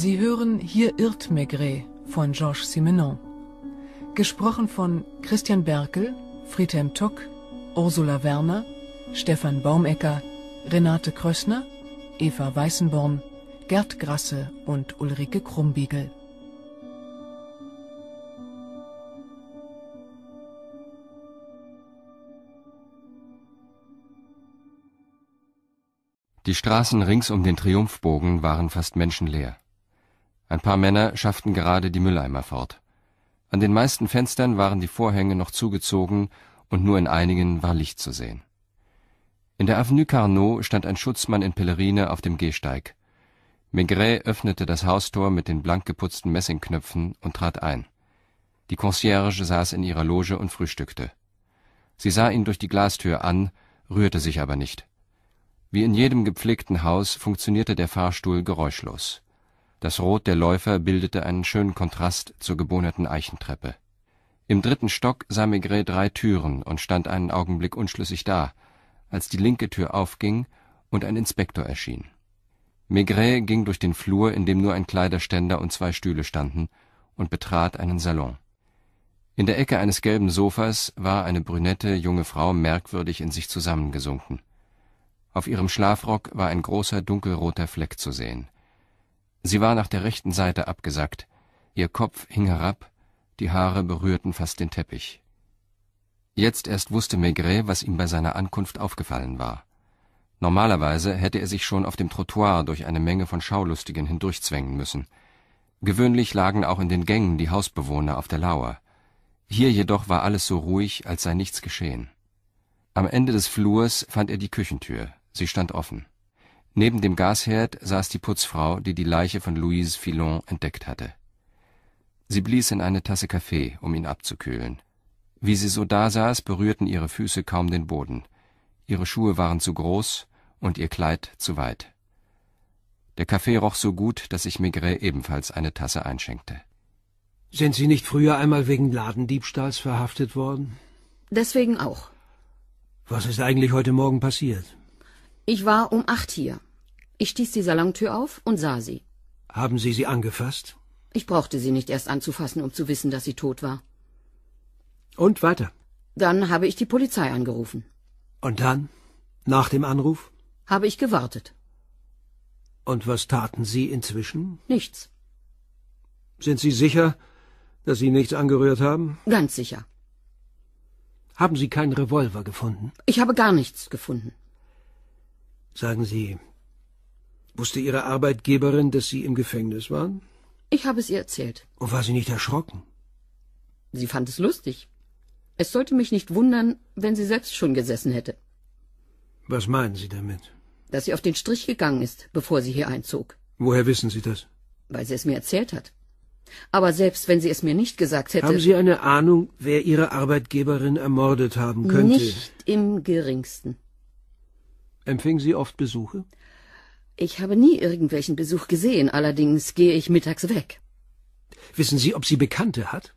Sie hören Hier irrt Maigret von Georges Simenon. Gesprochen von Christian Berkel, Friedhelm Tuck, Ursula Werner, Stefan Baumecker, Renate Krössner, Eva Weißenborn, Gerd Grasse und Ulrike Krumbiegel. Die Straßen rings um den Triumphbogen waren fast menschenleer. Ein paar Männer schafften gerade die Mülleimer fort. An den meisten Fenstern waren die Vorhänge noch zugezogen und nur in einigen war Licht zu sehen. In der Avenue Carnot stand ein Schutzmann in Pellerine auf dem Gehsteig. Maigret öffnete das Haustor mit den blank geputzten Messingknöpfen und trat ein. Die Concierge saß in ihrer Loge und frühstückte. Sie sah ihn durch die Glastür an, rührte sich aber nicht. Wie in jedem gepflegten Haus funktionierte der Fahrstuhl geräuschlos. Das Rot der Läufer bildete einen schönen Kontrast zur gebohnerten Eichentreppe. Im dritten Stock sah Maigret drei Türen und stand einen Augenblick unschlüssig da, als die linke Tür aufging und ein Inspektor erschien. Maigret ging durch den Flur, in dem nur ein Kleiderständer und zwei Stühle standen, und betrat einen Salon. In der Ecke eines gelben Sofas war eine brünette junge Frau merkwürdig in sich zusammengesunken. Auf ihrem Schlafrock war ein großer dunkelroter Fleck zu sehen. Sie war nach der rechten Seite abgesackt, ihr Kopf hing herab, die Haare berührten fast den Teppich. Jetzt erst wusste Maigret, was ihm bei seiner Ankunft aufgefallen war. Normalerweise hätte er sich schon auf dem Trottoir durch eine Menge von Schaulustigen hindurchzwängen müssen. Gewöhnlich lagen auch in den Gängen die Hausbewohner auf der Lauer. Hier jedoch war alles so ruhig, als sei nichts geschehen. Am Ende des Flurs fand er die Küchentür. Sie stand offen. Neben dem Gasherd saß die Putzfrau, die die Leiche von Louise Filon entdeckt hatte. Sie blies in eine Tasse Kaffee, um ihn abzukühlen. Wie sie so dasaß, berührten ihre Füße kaum den Boden. Ihre Schuhe waren zu groß und ihr Kleid zu weit. Der Kaffee roch so gut, dass sich Maigret ebenfalls eine Tasse einschenkte. Sind Sie nicht früher einmal wegen Ladendiebstahls verhaftet worden? Deswegen auch. Was ist eigentlich heute Morgen passiert? Ich war um acht hier. Ich stieß die Salontür auf und sah sie. Haben Sie sie angefasst? Ich brauchte sie nicht erst anzufassen, um zu wissen, dass sie tot war. Und weiter? Dann habe ich die Polizei angerufen. Und dann? Nach dem Anruf? Habe ich gewartet. Und was taten Sie inzwischen? Nichts. Sind Sie sicher, dass Sie nichts angerührt haben? Ganz sicher. Haben Sie keinen Revolver gefunden? Ich habe gar nichts gefunden. Sagen Sie, wusste Ihre Arbeitgeberin, dass Sie im Gefängnis waren? Ich habe es ihr erzählt. Und war sie nicht erschrocken? Sie fand es lustig. Es sollte mich nicht wundern, wenn sie selbst schon gesessen hätte. Was meinen Sie damit? Dass sie auf den Strich gegangen ist, bevor sie hier einzog. Woher wissen Sie das? Weil sie es mir erzählt hat. Aber selbst wenn sie es mir nicht gesagt hätte. Haben Sie eine Ahnung, wer Ihre Arbeitgeberin ermordet haben könnte? Nicht im geringsten. Empfing sie oft Besuche? Ich habe nie irgendwelchen Besuch gesehen, allerdings gehe ich mittags weg. Wissen Sie, ob sie Bekannte hat?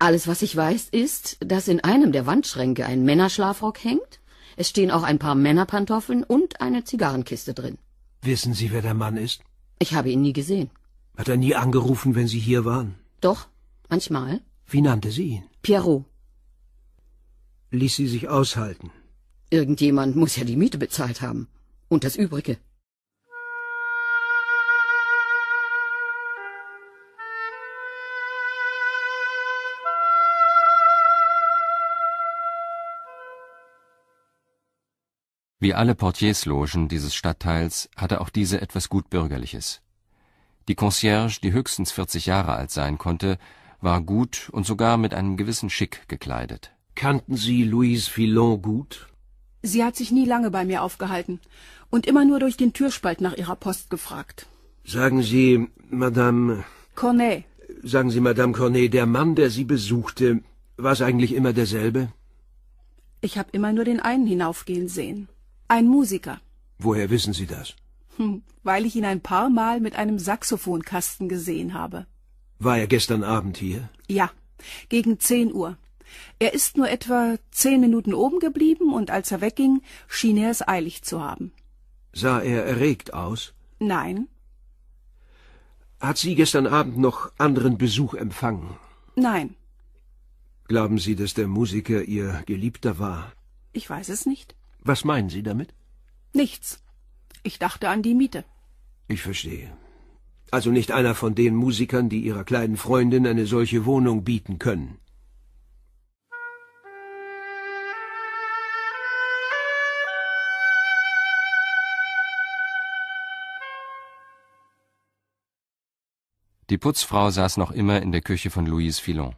Alles, was ich weiß, ist, dass in einem der Wandschränke ein Männerschlafrock hängt. Es stehen auch ein paar Männerpantoffeln und eine Zigarrenkiste drin. Wissen Sie, wer der Mann ist? Ich habe ihn nie gesehen. Hat er nie angerufen, wenn Sie hier waren? Doch, manchmal. Wie nannte sie ihn? Pierrot. Ließ sie sich aushalten? Irgendjemand muss ja die Miete bezahlt haben. Und das Übrige. Wie alle Portierslogen dieses Stadtteils hatte auch diese etwas Gutbürgerliches. Die Concierge, die höchstens 40 Jahre alt sein konnte, war gut und sogar mit einem gewissen Schick gekleidet. Kannten Sie Louise Filon gut? Sie hat sich nie lange bei mir aufgehalten und immer nur durch den Türspalt nach ihrer Post gefragt. Sagen Sie, Madame. Cornet. Sagen Sie, Madame Cornet, der Mann, der Sie besuchte, war es eigentlich immer derselbe? Ich habe immer nur den einen hinaufgehen sehen. Ein Musiker. Woher wissen Sie das? Hm, weil ich ihn ein paar Mal mit einem Saxophonkasten gesehen habe. War er gestern Abend hier? Ja, gegen zehn Uhr. Er ist nur etwa zehn Minuten oben geblieben und als er wegging, schien er es eilig zu haben. Sah er erregt aus? Nein. Hat sie gestern Abend noch anderen Besuch empfangen? Nein, Glauben Sie, dass der Musiker Ihr Geliebter war? ich weiß es nicht. Was meinen Sie damit? Nichts. Ich dachte an die Miete. Ich verstehe. Also nicht einer von den Musikern, die ihrer kleinen Freundin eine solche Wohnung bieten können. Die Putzfrau saß noch immer in der Küche von Louise Filon.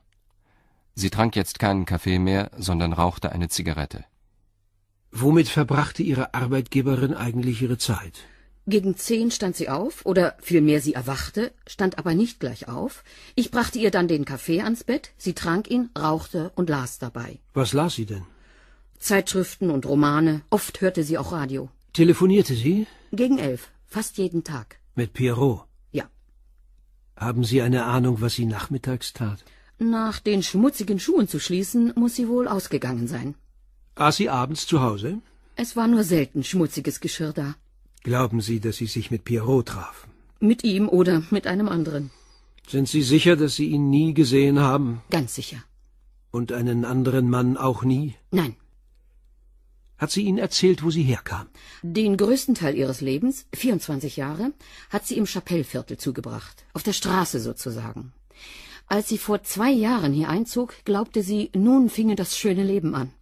Sie trank jetzt keinen Kaffee mehr, sondern rauchte eine Zigarette. Womit verbrachte Ihre Arbeitgeberin eigentlich ihre Zeit? Gegen zehn stand sie auf, oder vielmehr sie erwachte, stand aber nicht gleich auf. Ich brachte ihr dann den Kaffee ans Bett, sie trank ihn, rauchte und las dabei. Was las sie denn? Zeitschriften und Romane, oft hörte sie auch Radio. Telefonierte sie? Gegen elf, fast jeden Tag. Mit Pierrot. Ja. Haben Sie eine Ahnung, was sie nachmittags tat? Nach den schmutzigen Schuhen zu schließen, muss sie wohl ausgegangen sein. Aß sie abends zu Hause? Es war nur selten schmutziges Geschirr da. Glauben Sie, dass sie sich mit Pierrot traf? Mit ihm oder mit einem anderen. Sind Sie sicher, dass Sie ihn nie gesehen haben? Ganz sicher. Und einen anderen Mann auch nie? Nein. Hat sie Ihnen erzählt, wo sie herkam? Den größten Teil ihres Lebens, 24 Jahre, hat sie im Chapellviertel zugebracht. Auf der Straße sozusagen. Als sie vor zwei Jahren hier einzog, glaubte sie, nun finge das schöne Leben an.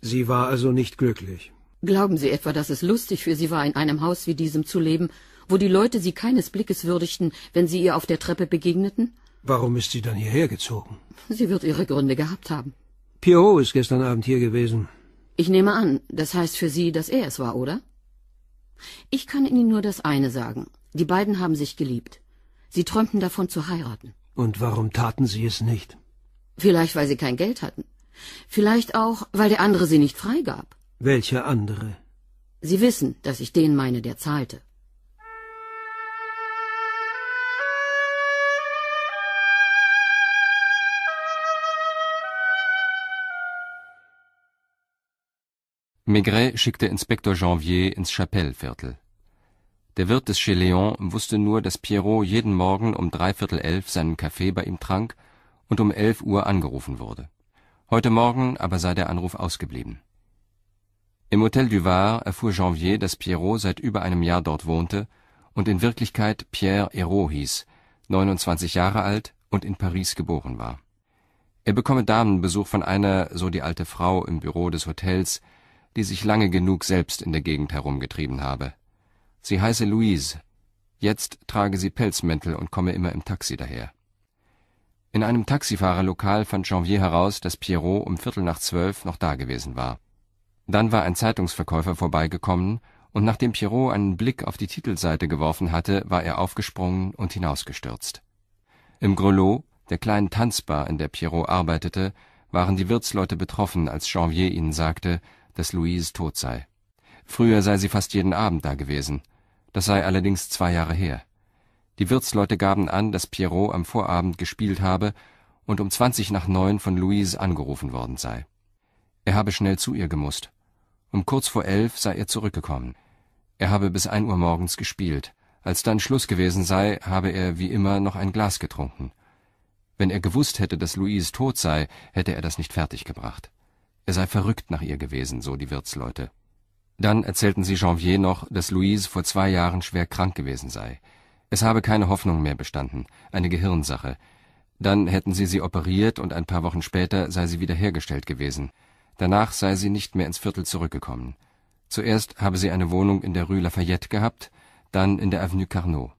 Sie war also nicht glücklich. Glauben Sie etwa, dass es lustig für sie war, in einem Haus wie diesem zu leben, wo die Leute sie keines Blickes würdigten, wenn sie ihr auf der Treppe begegneten? Warum ist sie dann hierher gezogen? Sie wird ihre Gründe gehabt haben. Pierrot ist gestern Abend hier gewesen. Ich nehme an, das heißt für Sie, dass er es war, oder? Ich kann Ihnen nur das eine sagen. Die beiden haben sich geliebt. Sie träumten davon zu heiraten. Und warum taten sie es nicht? Vielleicht, weil sie kein Geld hatten. Vielleicht auch, weil der andere sie nicht freigab. Welcher andere? Sie wissen, dass ich den meine, der zahlte. Maigret schickte Inspektor Janvier ins Chapelle-Viertel. Der Wirt des Chez Léon wusste nur, dass Pierrot jeden Morgen um dreiviertel elf seinen Kaffee bei ihm trank und um elf Uhr angerufen wurde. Heute Morgen aber sei der Anruf ausgeblieben. Im Hotel du Var erfuhr Janvier, dass Pierrot seit über einem Jahr dort wohnte und in Wirklichkeit Pierre Hérault hieß, 29 Jahre alt und in Paris geboren war. Er bekomme Damenbesuch von einer, so die alte Frau im Büro des Hotels, die sich lange genug selbst in der Gegend herumgetrieben habe. Sie heiße Louise. Jetzt trage sie Pelzmäntel und komme immer im Taxi daher. In einem Taxifahrerlokal fand Janvier heraus, dass Pierrot um Viertel nach zwölf noch dagewesen war. Dann war ein Zeitungsverkäufer vorbeigekommen, und nachdem Pierrot einen Blick auf die Titelseite geworfen hatte, war er aufgesprungen und hinausgestürzt. Im Grelot, der kleinen Tanzbar, in der Pierrot arbeitete, waren die Wirtsleute betroffen, als Janvier ihnen sagte, dass Louise tot sei. Früher sei sie fast jeden Abend da gewesen. Das sei allerdings zwei Jahre her. Die Wirtsleute gaben an, dass Pierrot am Vorabend gespielt habe und um zwanzig nach neun von Louise angerufen worden sei. Er habe schnell zu ihr gemusst. Um kurz vor elf sei er zurückgekommen. Er habe bis ein Uhr morgens gespielt. Als dann Schluss gewesen sei, habe er wie immer noch ein Glas getrunken. Wenn er gewusst hätte, dass Louise tot sei, hätte er das nicht fertiggebracht. Er sei verrückt nach ihr gewesen, so die Wirtsleute. Dann erzählten sie Janvier noch, dass Louise vor zwei Jahren schwer krank gewesen sei. Es habe keine Hoffnung mehr bestanden, eine Gehirnsache. Dann hätten sie sie operiert und ein paar Wochen später sei sie wiederhergestellt gewesen. Danach sei sie nicht mehr ins Viertel zurückgekommen. Zuerst habe sie eine Wohnung in der Rue Lafayette gehabt, dann in der Avenue Carnot.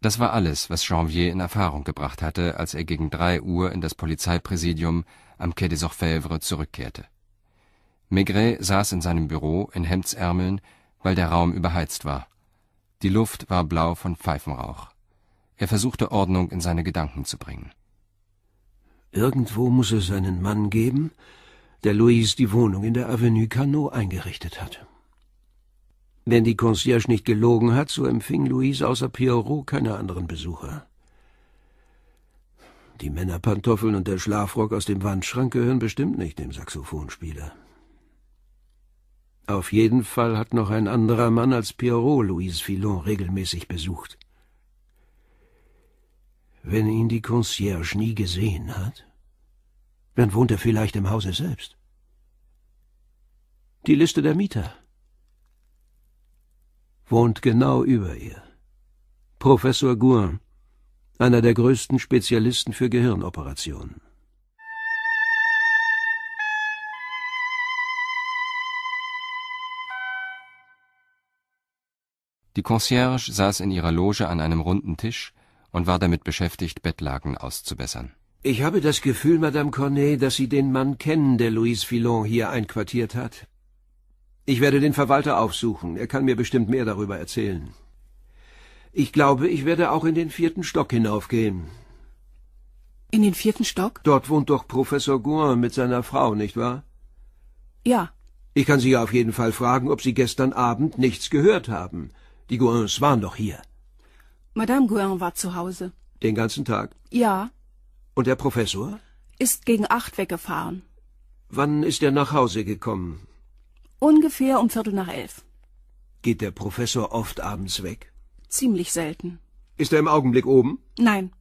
Das war alles, was Janvier in Erfahrung gebracht hatte, als er gegen drei Uhr in das Polizeipräsidium am Quai des Orfèvres zurückkehrte. Maigret saß in seinem Büro in Hemdsärmeln, weil der Raum überheizt war. Die Luft war blau von Pfeifenrauch. Er versuchte Ordnung in seine Gedanken zu bringen. Irgendwo muss es einen Mann geben, der Louise die Wohnung in der Avenue Carnot eingerichtet hat. Wenn die Concierge nicht gelogen hat, so empfing Louise außer Pierrot keine anderen Besucher. Die Männerpantoffeln und der Schlafrock aus dem Wandschrank gehören bestimmt nicht dem Saxophonspieler. Auf jeden Fall hat noch ein anderer Mann als Pierrot Louise Filon regelmäßig besucht. Wenn ihn die Concierge nie gesehen hat, dann wohnt er vielleicht im Hause selbst. Die Liste der Mieter wohnt genau über ihr. Professor Gouin, einer der größten Spezialisten für Gehirnoperationen. Die Concierge saß in ihrer Loge an einem runden Tisch und war damit beschäftigt, Bettlaken auszubessern. Ich habe das Gefühl, Madame Cornet, dass Sie den Mann kennen, der Louise Filon hier einquartiert hat. Ich werde den Verwalter aufsuchen. Er kann mir bestimmt mehr darüber erzählen. Ich glaube, ich werde auch in den vierten Stock hinaufgehen. In den vierten Stock? Dort wohnt doch Professor Gouin mit seiner Frau, nicht wahr? Ja. Ich kann Sie auf jeden Fall fragen, ob Sie gestern Abend nichts gehört haben. Die Gouins waren doch hier. Madame Gouin war zu Hause. Den ganzen Tag? Ja. Und der Professor? Ist gegen acht weggefahren. Wann ist er nach Hause gekommen? Ungefähr um Viertel nach elf. Geht der Professor oft abends weg? Ziemlich selten. Ist er im Augenblick oben? Nein.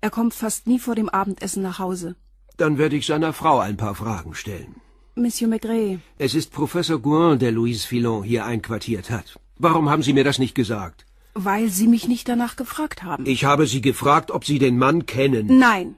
Er kommt fast nie vor dem Abendessen nach Hause. Dann werde ich seiner Frau ein paar Fragen stellen. Monsieur Maigret. Es ist Professor Gouin, der Louise Filon hier einquartiert hat. Warum haben Sie mir das nicht gesagt? Weil Sie mich nicht danach gefragt haben. Ich habe Sie gefragt, ob Sie den Mann kennen. Nein.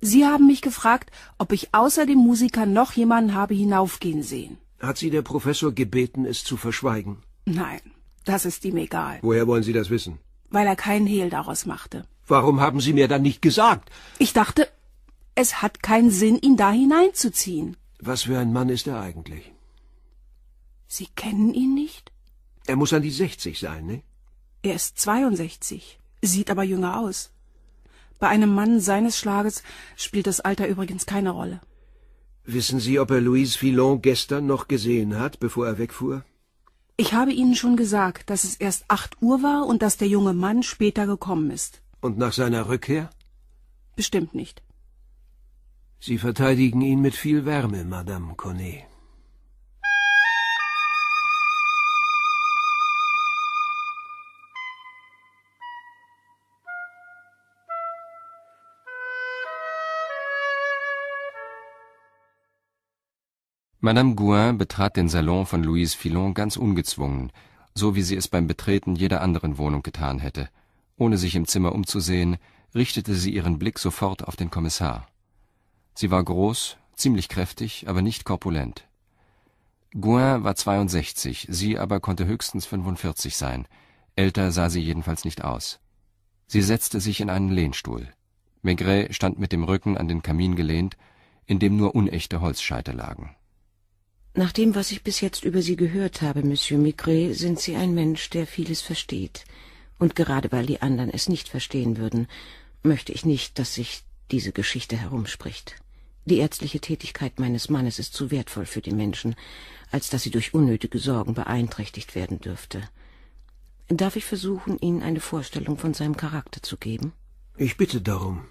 Sie haben mich gefragt, ob ich außer dem Musiker noch jemanden habe hinaufgehen sehen. Hat Sie der Professor gebeten, es zu verschweigen? Nein, das ist ihm egal. Woher wollen Sie das wissen? Weil er keinen Hehl daraus machte. Warum haben Sie mir dann nicht gesagt? Ich dachte, es hat keinen Sinn, ihn da hineinzuziehen. Was für ein Mann ist er eigentlich? Sie kennen ihn nicht? Er muss an die 60 sein, ne? Er ist 62, sieht aber jünger aus. Bei einem Mann seines Schlages spielt das Alter übrigens keine Rolle. Wissen Sie, ob er Louise Filon gestern noch gesehen hat, bevor er wegfuhr? Ich habe Ihnen schon gesagt, dass es erst acht Uhr war und dass der junge Mann später gekommen ist. Und nach seiner Rückkehr? Bestimmt nicht. Sie verteidigen ihn mit viel Wärme, Madame Connet. Madame Gouin betrat den Salon von Louise Filon ganz ungezwungen, so wie sie es beim Betreten jeder anderen Wohnung getan hätte. Ohne sich im Zimmer umzusehen, richtete sie ihren Blick sofort auf den Kommissar. Sie war groß, ziemlich kräftig, aber nicht korpulent. Gouin war 62, sie aber konnte höchstens 45 sein. Älter sah sie jedenfalls nicht aus. Sie setzte sich in einen Lehnstuhl. Maigret stand mit dem Rücken an den Kamin gelehnt, in dem nur unechte Holzscheite lagen. Nach dem, was ich bis jetzt über Sie gehört habe, Monsieur Maigret, sind Sie ein Mensch, der vieles versteht. Und gerade weil die anderen es nicht verstehen würden, möchte ich nicht, dass sich diese Geschichte herumspricht. Die ärztliche Tätigkeit meines Mannes ist zu wertvoll für die Menschen, als dass sie durch unnötige Sorgen beeinträchtigt werden dürfte. Darf ich versuchen, Ihnen eine Vorstellung von seinem Charakter zu geben? Ich bitte darum.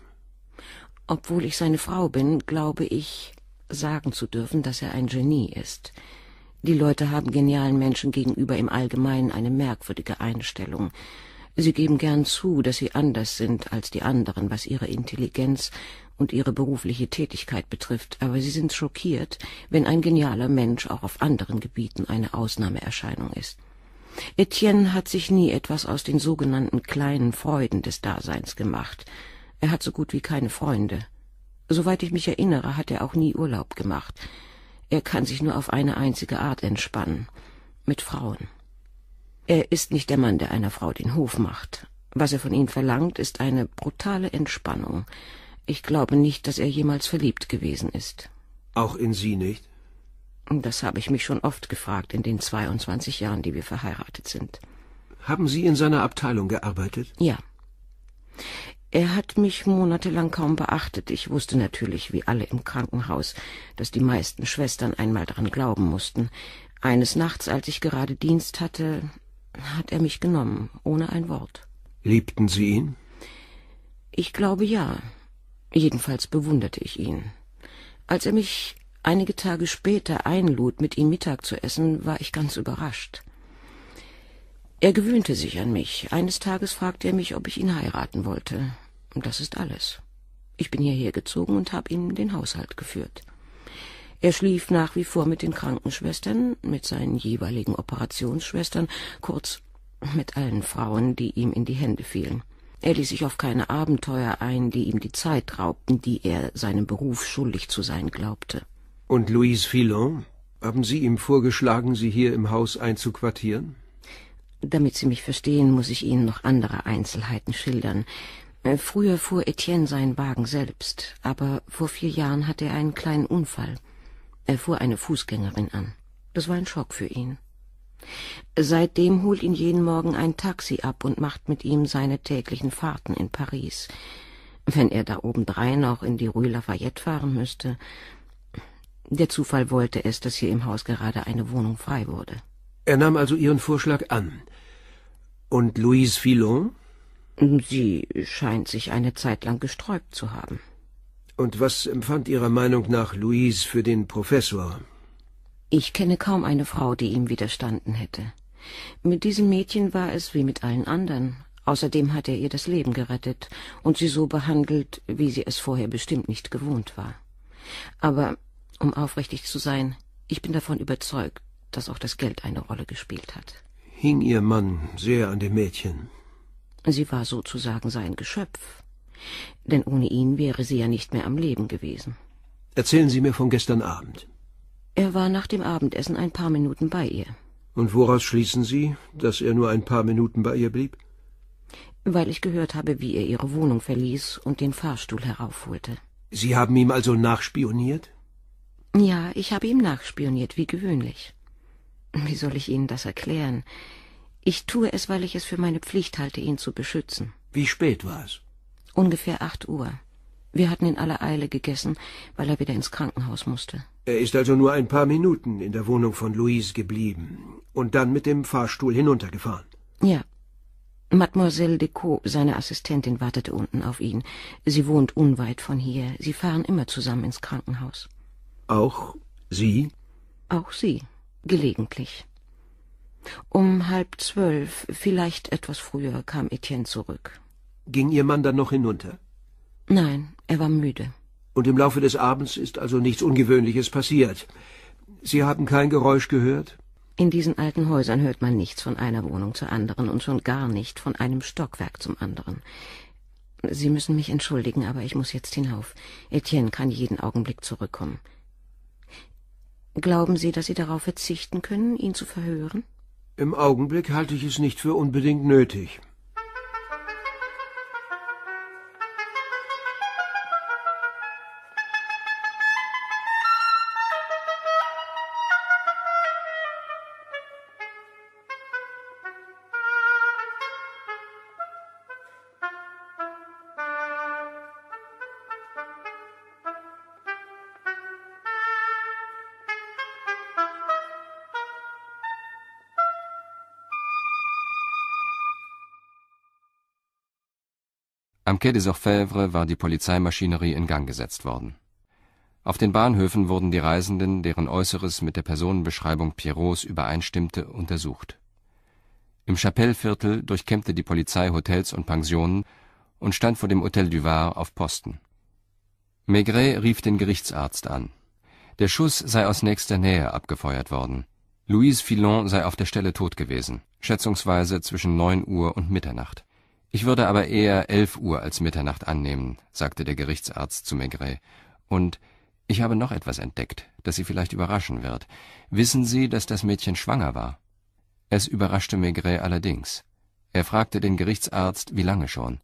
Obwohl ich seine Frau bin, glaube ich, sagen zu dürfen, dass er ein Genie ist. Die Leute haben genialen Menschen gegenüber im Allgemeinen eine merkwürdige Einstellung. Sie geben gern zu, dass sie anders sind als die anderen, was ihre Intelligenz und ihre berufliche Tätigkeit betrifft, aber sie sind schockiert, wenn ein genialer Mensch auch auf anderen Gebieten eine Ausnahmeerscheinung ist. Etienne hat sich nie etwas aus den sogenannten kleinen Freuden des Daseins gemacht. Er hat so gut wie keine Freunde. Soweit ich mich erinnere, hat er auch nie Urlaub gemacht. Er kann sich nur auf eine einzige Art entspannen. Mit Frauen. Er ist nicht der Mann, der einer Frau den Hof macht. Was er von ihm verlangt, ist eine brutale Entspannung. Ich glaube nicht, dass er jemals verliebt gewesen ist. Auch in Sie nicht? Das habe ich mich schon oft gefragt in den 22 Jahren, die wir verheiratet sind. Haben Sie in seiner Abteilung gearbeitet? Ja. Er hat mich monatelang kaum beachtet. Ich wusste natürlich, wie alle im Krankenhaus, dass die meisten Schwestern einmal daran glauben mussten. Eines Nachts, als ich gerade Dienst hatte, hat er mich genommen, ohne ein Wort. Liebten Sie ihn? Ich glaube ja. Jedenfalls bewunderte ich ihn. Als er mich einige Tage später einlud, mit ihm Mittag zu essen, war ich ganz überrascht. Er gewöhnte sich an mich. Eines Tages fragte er mich, ob ich ihn heiraten wollte. Das ist alles. Ich bin hierher gezogen und habe ihm den Haushalt geführt. Er schlief nach wie vor mit den Krankenschwestern, mit seinen jeweiligen Operationsschwestern, kurz mit allen Frauen, die ihm in die Hände fielen. Er ließ sich auf keine Abenteuer ein, die ihm die Zeit raubten, die er seinem Beruf schuldig zu sein glaubte. Und Louise Filon? Haben Sie ihm vorgeschlagen, Sie hier im Haus einzuquartieren? Damit Sie mich verstehen, muss ich Ihnen noch andere Einzelheiten schildern. Äh, früher fuhr Etienne seinen Wagen selbst, aber vor vier Jahren hatte er einen kleinen Unfall. Er fuhr eine Fußgängerin an. Das war ein Schock für ihn. Seitdem holt ihn jeden Morgen ein Taxi ab und macht mit ihm seine täglichen Fahrten in Paris. Wenn er da obendrein noch in die Rue Lafayette fahren müsste. Der Zufall wollte es, dass hier im Haus gerade eine Wohnung frei wurde. Er nahm also Ihren Vorschlag an. Und Louise Filon? Sie scheint sich eine Zeit lang gesträubt zu haben. Und was empfand Ihrer Meinung nach Louise für den Professor? Ich kenne kaum eine Frau, die ihm widerstanden hätte. Mit diesem Mädchen war es wie mit allen anderen. Außerdem hat er ihr das Leben gerettet und sie so behandelt, wie sie es vorher bestimmt nicht gewohnt war. Aber, um aufrichtig zu sein, ich bin davon überzeugt, dass auch das Geld eine Rolle gespielt hat. Hing Ihr Mann sehr an dem Mädchen? Sie war sozusagen sein Geschöpf. Denn ohne ihn wäre sie ja nicht mehr am Leben gewesen. Erzählen Sie mir von gestern Abend. Er war nach dem Abendessen ein paar Minuten bei ihr. Und woraus schließen Sie, dass er nur ein paar Minuten bei ihr blieb? Weil ich gehört habe, wie er ihre Wohnung verließ und den Fahrstuhl heraufholte. Sie haben ihm also nachspioniert? Ja, ich habe ihm nachspioniert, wie gewöhnlich. Wie soll ich Ihnen das erklären? Ich tue es, weil ich es für meine Pflicht halte, ihn zu beschützen. Wie spät war es? Ungefähr acht Uhr. Wir hatten in aller Eile gegessen, weil er wieder ins Krankenhaus musste. Er ist also nur ein paar Minuten in der Wohnung von Louise geblieben und dann mit dem Fahrstuhl hinuntergefahren. Ja. Mademoiselle Decaux, seine Assistentin, wartete unten auf ihn. Sie wohnt unweit von hier. Sie fahren immer zusammen ins Krankenhaus. Auch Sie? Auch sie. Gelegentlich. Um halb zwölf, vielleicht etwas früher, kam Etienne zurück. Ging Ihr Mann dann noch hinunter? Nein, er war müde. Und im Laufe des Abends ist also nichts Ungewöhnliches passiert. Sie haben kein Geräusch gehört? In diesen alten Häusern hört man nichts von einer Wohnung zur anderen und schon gar nicht von einem Stockwerk zum anderen. Sie müssen mich entschuldigen, aber ich muss jetzt hinauf. Etienne kann jeden Augenblick zurückkommen. Glauben Sie, dass Sie darauf verzichten können, ihn zu verhören? Im Augenblick halte ich es nicht für unbedingt nötig. Quai des Orfèvres war die Polizeimaschinerie in Gang gesetzt worden. Auf den Bahnhöfen wurden die Reisenden, deren Äußeres mit der Personenbeschreibung Pierrots übereinstimmte, untersucht. Im Chapelle-Viertel durchkämmte die Polizei Hotels und Pensionen und stand vor dem Hôtel du Var auf Posten. Maigret rief den Gerichtsarzt an. Der Schuss sei aus nächster Nähe abgefeuert worden. Louise Filon sei auf der Stelle tot gewesen, schätzungsweise zwischen neun Uhr und Mitternacht. Ich würde aber eher elf Uhr als Mitternacht annehmen, sagte der Gerichtsarzt zu Maigret. Und ich habe noch etwas entdeckt, das Sie vielleicht überraschen wird. Wissen Sie, dass das Mädchen schwanger war? Es überraschte Maigret allerdings. Er fragte den Gerichtsarzt, wie lange schon.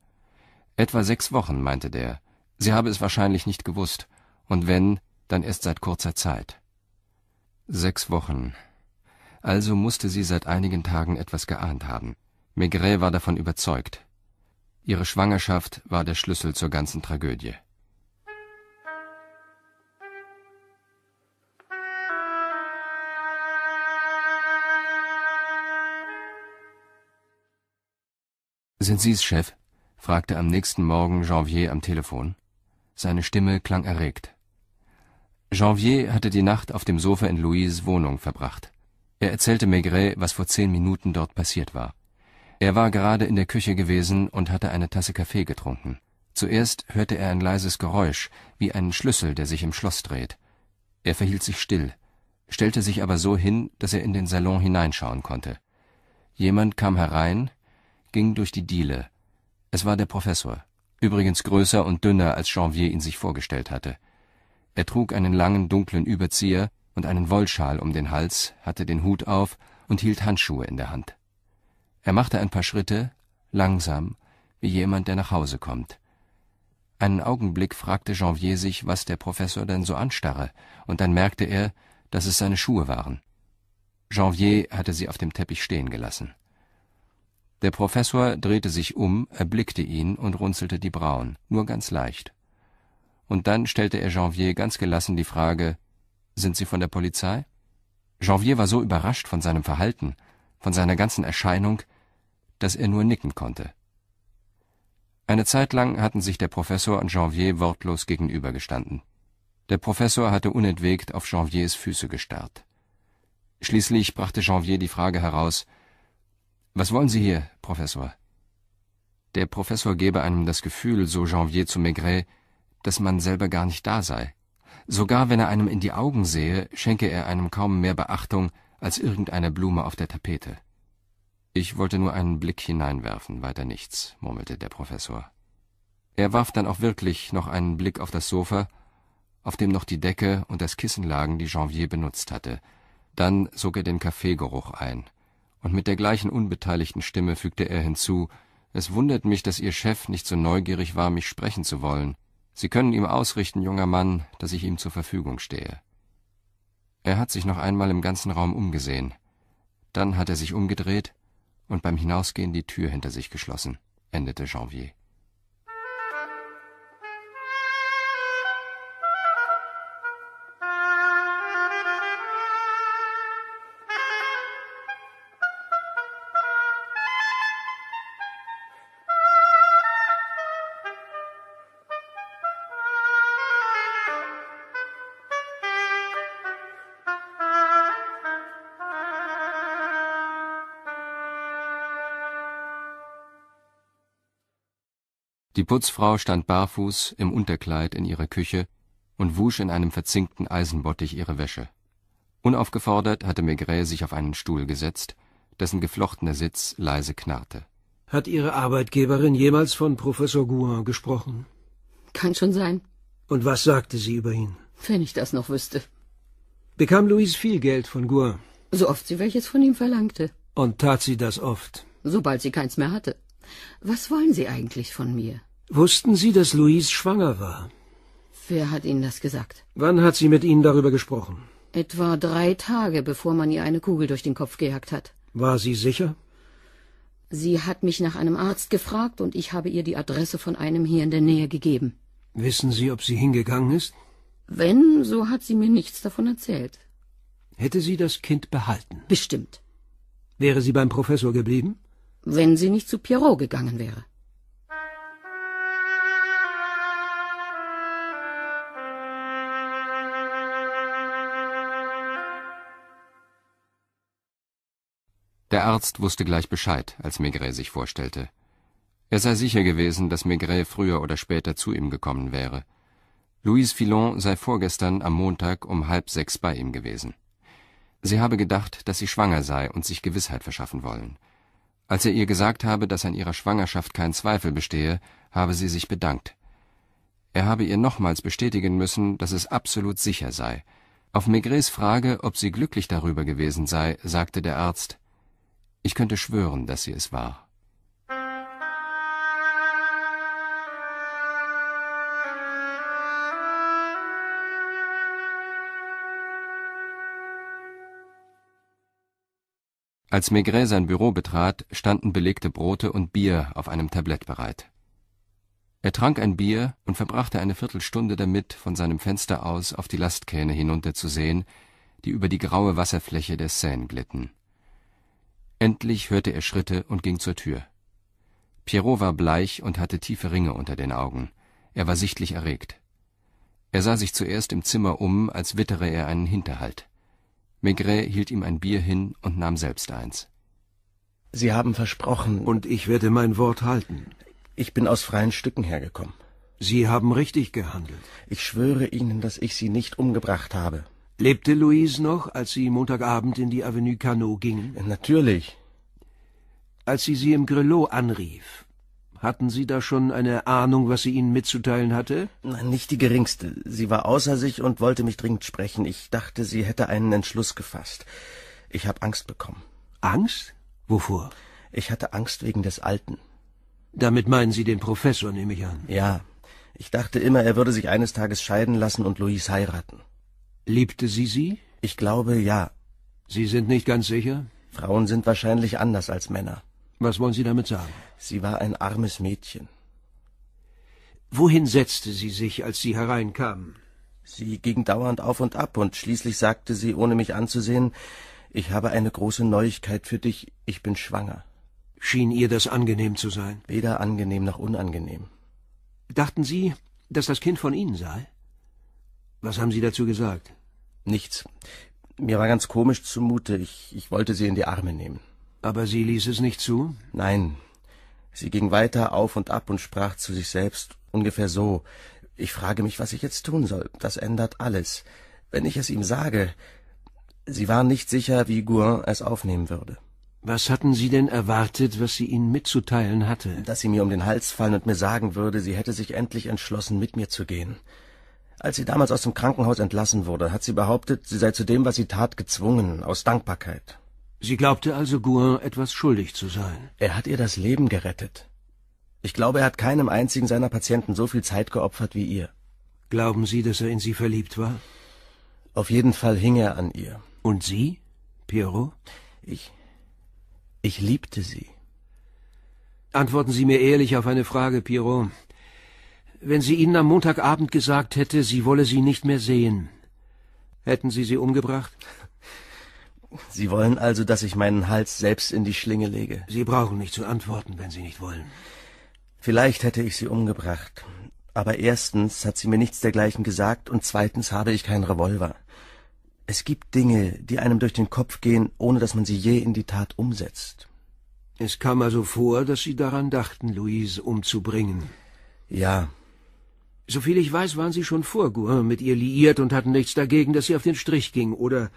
Etwa sechs Wochen, meinte der. Sie habe es wahrscheinlich nicht gewusst. Und wenn, dann erst seit kurzer Zeit. Sechs Wochen. Also musste sie seit einigen Tagen etwas geahnt haben. Maigret war davon überzeugt. Ihre Schwangerschaft war der Schlüssel zur ganzen Tragödie. Sind Sie's Chef? fragte am nächsten Morgen Janvier am Telefon. Seine Stimme klang erregt. Janvier hatte die Nacht auf dem Sofa in Louises Wohnung verbracht. Er erzählte Maigret, was vor zehn Minuten dort passiert war. Er war gerade in der Küche gewesen und hatte eine Tasse Kaffee getrunken. Zuerst hörte er ein leises Geräusch, wie einen Schlüssel, der sich im Schloss dreht. Er verhielt sich still, stellte sich aber so hin, dass er in den Salon hineinschauen konnte. Jemand kam herein, ging durch die Diele. Es war der Professor, übrigens größer und dünner, als Janvier ihn sich vorgestellt hatte. Er trug einen langen, dunklen Überzieher und einen Wollschal um den Hals, hatte den Hut auf und hielt Handschuhe in der Hand. Er machte ein paar Schritte, langsam, wie jemand, der nach Hause kommt. Einen Augenblick fragte Janvier sich, was der Professor denn so anstarre, und dann merkte er, dass es seine Schuhe waren. Janvier hatte sie auf dem Teppich stehen gelassen. Der Professor drehte sich um, erblickte ihn und runzelte die Brauen, nur ganz leicht. Und dann stellte er Janvier ganz gelassen die Frage Sind Sie von der Polizei? Janvier war so überrascht von seinem Verhalten, von seiner ganzen Erscheinung, dass er nur nicken konnte. Eine Zeit lang hatten sich der Professor und Janvier wortlos gegenübergestanden. Der Professor hatte unentwegt auf Janviers Füße gestarrt. Schließlich brachte Janvier die Frage heraus Was wollen Sie hier, Professor? Der Professor gebe einem das Gefühl, so Janvier zu Maigret, dass man selber gar nicht da sei. Sogar wenn er einem in die Augen sehe, schenke er einem kaum mehr Beachtung als irgendeine Blume auf der Tapete. Ich wollte nur einen Blick hineinwerfen, weiter nichts, murmelte der Professor. Er warf dann auch wirklich noch einen Blick auf das Sofa, auf dem noch die Decke und das Kissen lagen, die Janvier benutzt hatte. Dann sog er den Kaffeegeruch ein, und mit der gleichen unbeteiligten Stimme fügte er hinzu, es wundert mich, dass Ihr Chef nicht so neugierig war, mich sprechen zu wollen. Sie können ihm ausrichten, junger Mann, dass ich ihm zur Verfügung stehe. Er hat sich noch einmal im ganzen Raum umgesehen. Dann hat er sich umgedreht und beim Hinausgehen die Tür hinter sich geschlossen, endete Janvier. Die Putzfrau stand barfuß im Unterkleid in ihrer Küche und wusch in einem verzinkten Eisenbottich ihre Wäsche. Unaufgefordert hatte Maigret sich auf einen Stuhl gesetzt, dessen geflochtener Sitz leise knarrte. Hat Ihre Arbeitgeberin jemals von Professor Gouin gesprochen? Kann schon sein. Und was sagte sie über ihn? Wenn ich das noch wüsste. Bekam Louise viel Geld von Gouin? So oft sie welches von ihm verlangte. Und tat sie das oft? Sobald sie keins mehr hatte. Was wollen Sie eigentlich von mir? Wussten Sie, dass Louise schwanger war? Wer hat Ihnen das gesagt? Wann hat sie mit Ihnen darüber gesprochen? Etwa drei Tage, bevor man ihr eine Kugel durch den Kopf gejagt hat. War sie sicher? Sie hat mich nach einem Arzt gefragt und ich habe ihr die Adresse von einem hier in der Nähe gegeben. Wissen Sie, ob sie hingegangen ist? Wenn, so hat sie mir nichts davon erzählt. Hätte sie das Kind behalten? Bestimmt. Wäre sie beim Professor geblieben? Wenn sie nicht zu Pierrot gegangen wäre. Der Arzt wusste gleich Bescheid, als Maigret sich vorstellte. Er sei sicher gewesen, dass Maigret früher oder später zu ihm gekommen wäre. Louise Filon sei vorgestern am Montag um halb sechs bei ihm gewesen. Sie habe gedacht, dass sie schwanger sei und sich Gewissheit verschaffen wollen. Als er ihr gesagt habe, dass an ihrer Schwangerschaft kein Zweifel bestehe, habe sie sich bedankt. Er habe ihr nochmals bestätigen müssen, dass es absolut sicher sei. Auf Maigrets Frage, ob sie glücklich darüber gewesen sei, sagte der Arzt, ich könnte schwören, dass sie es war. Als Maigret sein Büro betrat, standen belegte Brote und Bier auf einem Tablett bereit. Er trank ein Bier und verbrachte eine Viertelstunde damit, von seinem Fenster aus auf die Lastkähne hinunterzusehen, die über die graue Wasserfläche der Seine glitten. Endlich hörte er Schritte und ging zur Tür. Pierrot war bleich und hatte tiefe Ringe unter den Augen. Er war sichtlich erregt. Er sah sich zuerst im Zimmer um, als wittere er einen Hinterhalt. Maigret hielt ihm ein Bier hin und nahm selbst eins. Sie haben versprochen. Und ich werde mein Wort halten. Ich bin aus freien Stücken hergekommen. Sie haben richtig gehandelt. Ich schwöre Ihnen, dass ich sie nicht umgebracht habe. Lebte Louise noch, als Sie Montagabend in die Avenue Carnot gingen? Natürlich. Als sie Sie im Grelot anrief, hatten Sie da schon eine Ahnung, was sie Ihnen mitzuteilen hatte? Nein, nicht die geringste. Sie war außer sich und wollte mich dringend sprechen. Ich dachte, sie hätte einen Entschluss gefasst. Ich habe Angst bekommen. Angst? Wovor? Ich hatte Angst wegen des Alten. Damit meinen Sie den Professor, nehme ich an. Ja, ich dachte immer, er würde sich eines Tages scheiden lassen und Louise heiraten. Liebte sie Sie? Ich glaube, ja. Sie sind nicht ganz sicher? Frauen sind wahrscheinlich anders als Männer. Was wollen Sie damit sagen? Sie war ein armes Mädchen. Wohin setzte sie sich, als Sie hereinkamen? Sie ging dauernd auf und ab, und schließlich sagte sie, ohne mich anzusehen, ich habe eine große Neuigkeit für dich, ich bin schwanger. Schien ihr das angenehm zu sein? Weder angenehm noch unangenehm. Dachten Sie, dass das Kind von Ihnen sei? Was haben Sie dazu gesagt? Nichts. Mir war ganz komisch zumute, ich, ich wollte sie in die Arme nehmen. Aber sie ließ es nicht zu? Nein. Sie ging weiter auf und ab und sprach zu sich selbst ungefähr so Ich frage mich, was ich jetzt tun soll. Das ändert alles. Wenn ich es ihm sage. Sie war nicht sicher, wie Gouin es aufnehmen würde. Was hatten Sie denn erwartet, was sie Ihnen mitzuteilen hatte? Dass sie mir um den Hals fallen und mir sagen würde, sie hätte sich endlich entschlossen, mit mir zu gehen. Als sie damals aus dem Krankenhaus entlassen wurde, hat sie behauptet, sie sei zu dem, was sie tat, gezwungen, aus Dankbarkeit. Sie glaubte also, Gouin etwas schuldig zu sein. Er hat ihr das Leben gerettet. Ich glaube, er hat keinem einzigen seiner Patienten so viel Zeit geopfert wie ihr. Glauben Sie, dass er in Sie verliebt war? Auf jeden Fall hing er an ihr. Und Sie, Pierrot? Ich. Ich liebte sie. Antworten Sie mir ehrlich auf eine Frage, Pierrot. Wenn sie Ihnen am Montagabend gesagt hätte, sie wolle Sie nicht mehr sehen, hätten Sie sie umgebracht? Sie wollen also, dass ich meinen Hals selbst in die Schlinge lege? Sie brauchen nicht zu antworten, wenn Sie nicht wollen. Vielleicht hätte ich sie umgebracht. Aber erstens hat sie mir nichts dergleichen gesagt und zweitens habe ich keinen Revolver. Es gibt Dinge, die einem durch den Kopf gehen, ohne dass man sie je in die Tat umsetzt. Es kam also vor, dass Sie daran dachten, Louise umzubringen. Ja, Soviel ich weiß, waren Sie schon vor Gouin mit ihr liiert und hatten nichts dagegen, dass sie auf den Strich ging, oder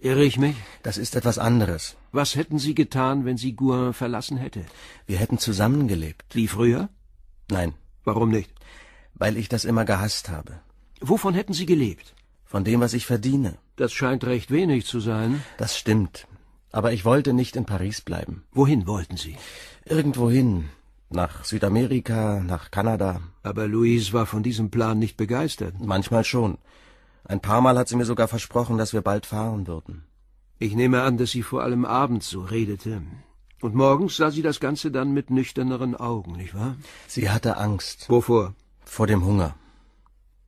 irre ich mich? das ist etwas anderes. Was hätten Sie getan, wenn sie Gouin verlassen hätte? Wir hätten zusammengelebt. Wie früher? Nein, Warum nicht? weil ich das immer gehasst habe. Wovon hätten Sie gelebt? Von dem, was ich verdiene. Das scheint recht wenig zu sein. Das stimmt. Aber ich wollte nicht in Paris bleiben. Wohin wollten Sie? Irgendwohin. Nach Südamerika, nach Kanada. Aber Louise war von diesem Plan nicht begeistert. Manchmal schon. Ein paar Mal hat sie mir sogar versprochen, dass wir bald fahren würden. Ich nehme an, dass sie vor allem abends so redete. Und morgens sah sie das Ganze dann mit nüchterneren Augen, nicht wahr? Sie hatte Angst Wovor? vor dem Hunger.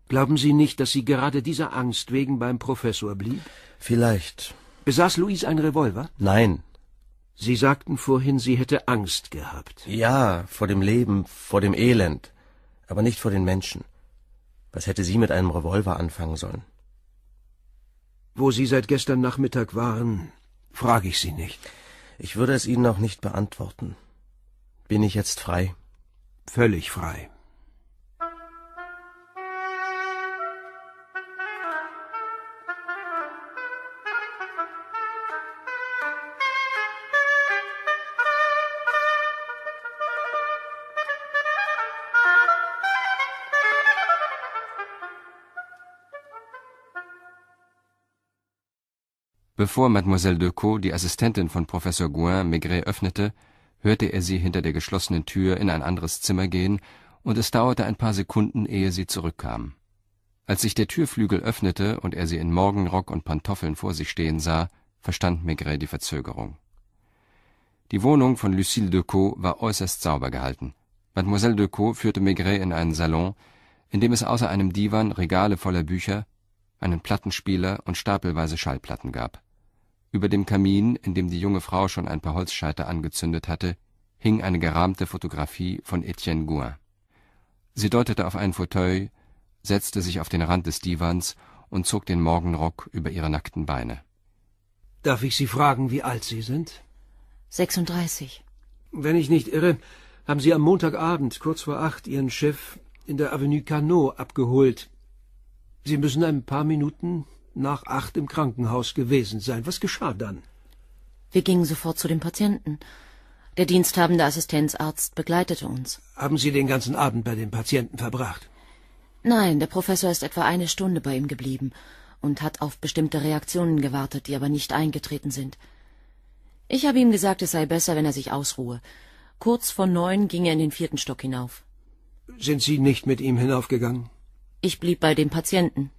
Glauben Sie nicht, dass sie gerade dieser Angst wegen beim Professor blieb? Vielleicht. Besaß Louise ein Revolver? Nein. Sie sagten vorhin, sie hätte Angst gehabt. Ja, vor dem Leben, vor dem Elend. Aber nicht vor den Menschen. Was hätte sie mit einem Revolver anfangen sollen? Wo Sie seit gestern Nachmittag waren, frage ich Sie nicht. Ich würde es Ihnen noch nicht beantworten. Bin ich jetzt frei? Völlig frei. Bevor Mademoiselle Decaux die Assistentin von Professor Gouin Maigret öffnete, hörte er sie hinter der geschlossenen Tür in ein anderes Zimmer gehen, und es dauerte ein paar Sekunden, ehe sie zurückkam. Als sich der Türflügel öffnete und er sie in Morgenrock und Pantoffeln vor sich stehen sah, verstand Maigret die Verzögerung. Die Wohnung von Lucille Decaux war äußerst sauber gehalten. Mademoiselle Decaux führte Maigret in einen Salon, in dem es außer einem Divan Regale voller Bücher, einen Plattenspieler und stapelweise Schallplatten gab. Über dem Kamin, in dem die junge Frau schon ein paar Holzscheite angezündet hatte, hing eine gerahmte Fotografie von Etienne Gouin. Sie deutete auf einen Fauteuil, setzte sich auf den Rand des Divans und zog den Morgenrock über ihre nackten Beine. Darf ich Sie fragen, wie alt Sie sind? 36. Wenn ich nicht irre, haben Sie am Montagabend, kurz vor acht, Ihren Chef, in der Avenue Carnot abgeholt. Sie müssen ein paar Minuten nach acht im Krankenhaus gewesen sein. Was geschah dann? Wir gingen sofort zu dem Patienten. Der diensthabende Assistenzarzt begleitete uns. Haben Sie den ganzen Abend bei dem Patienten verbracht? Nein, der Professor ist etwa eine Stunde bei ihm geblieben und hat auf bestimmte Reaktionen gewartet, die aber nicht eingetreten sind. Ich habe ihm gesagt, es sei besser, wenn er sich ausruhe. Kurz vor neun ging er in den vierten Stock hinauf. Sind Sie nicht mit ihm hinaufgegangen? Ich blieb bei dem Patienten.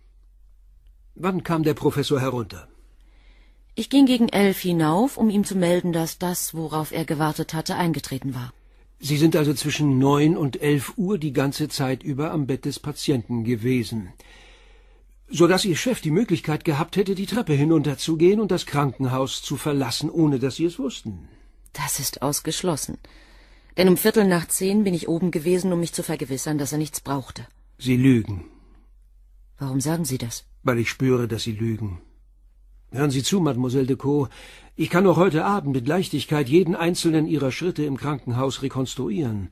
Wann kam der Professor herunter? Ich ging gegen elf hinauf, um ihm zu melden, dass das, worauf er gewartet hatte, eingetreten war. Sie sind also zwischen neun und elf Uhr die ganze Zeit über am Bett des Patienten gewesen, so dass Ihr Chef die Möglichkeit gehabt hätte, die Treppe hinunterzugehen und das Krankenhaus zu verlassen, ohne dass Sie es wussten. Das ist ausgeschlossen. Denn um Viertel nach zehn bin ich oben gewesen, um mich zu vergewissern, dass er nichts brauchte. Sie lügen. Warum sagen Sie das? Weil ich spüre, dass Sie lügen. Hören Sie zu, Mademoiselle de Caux. Ich kann noch heute Abend mit Leichtigkeit jeden einzelnen Ihrer Schritte im Krankenhaus rekonstruieren.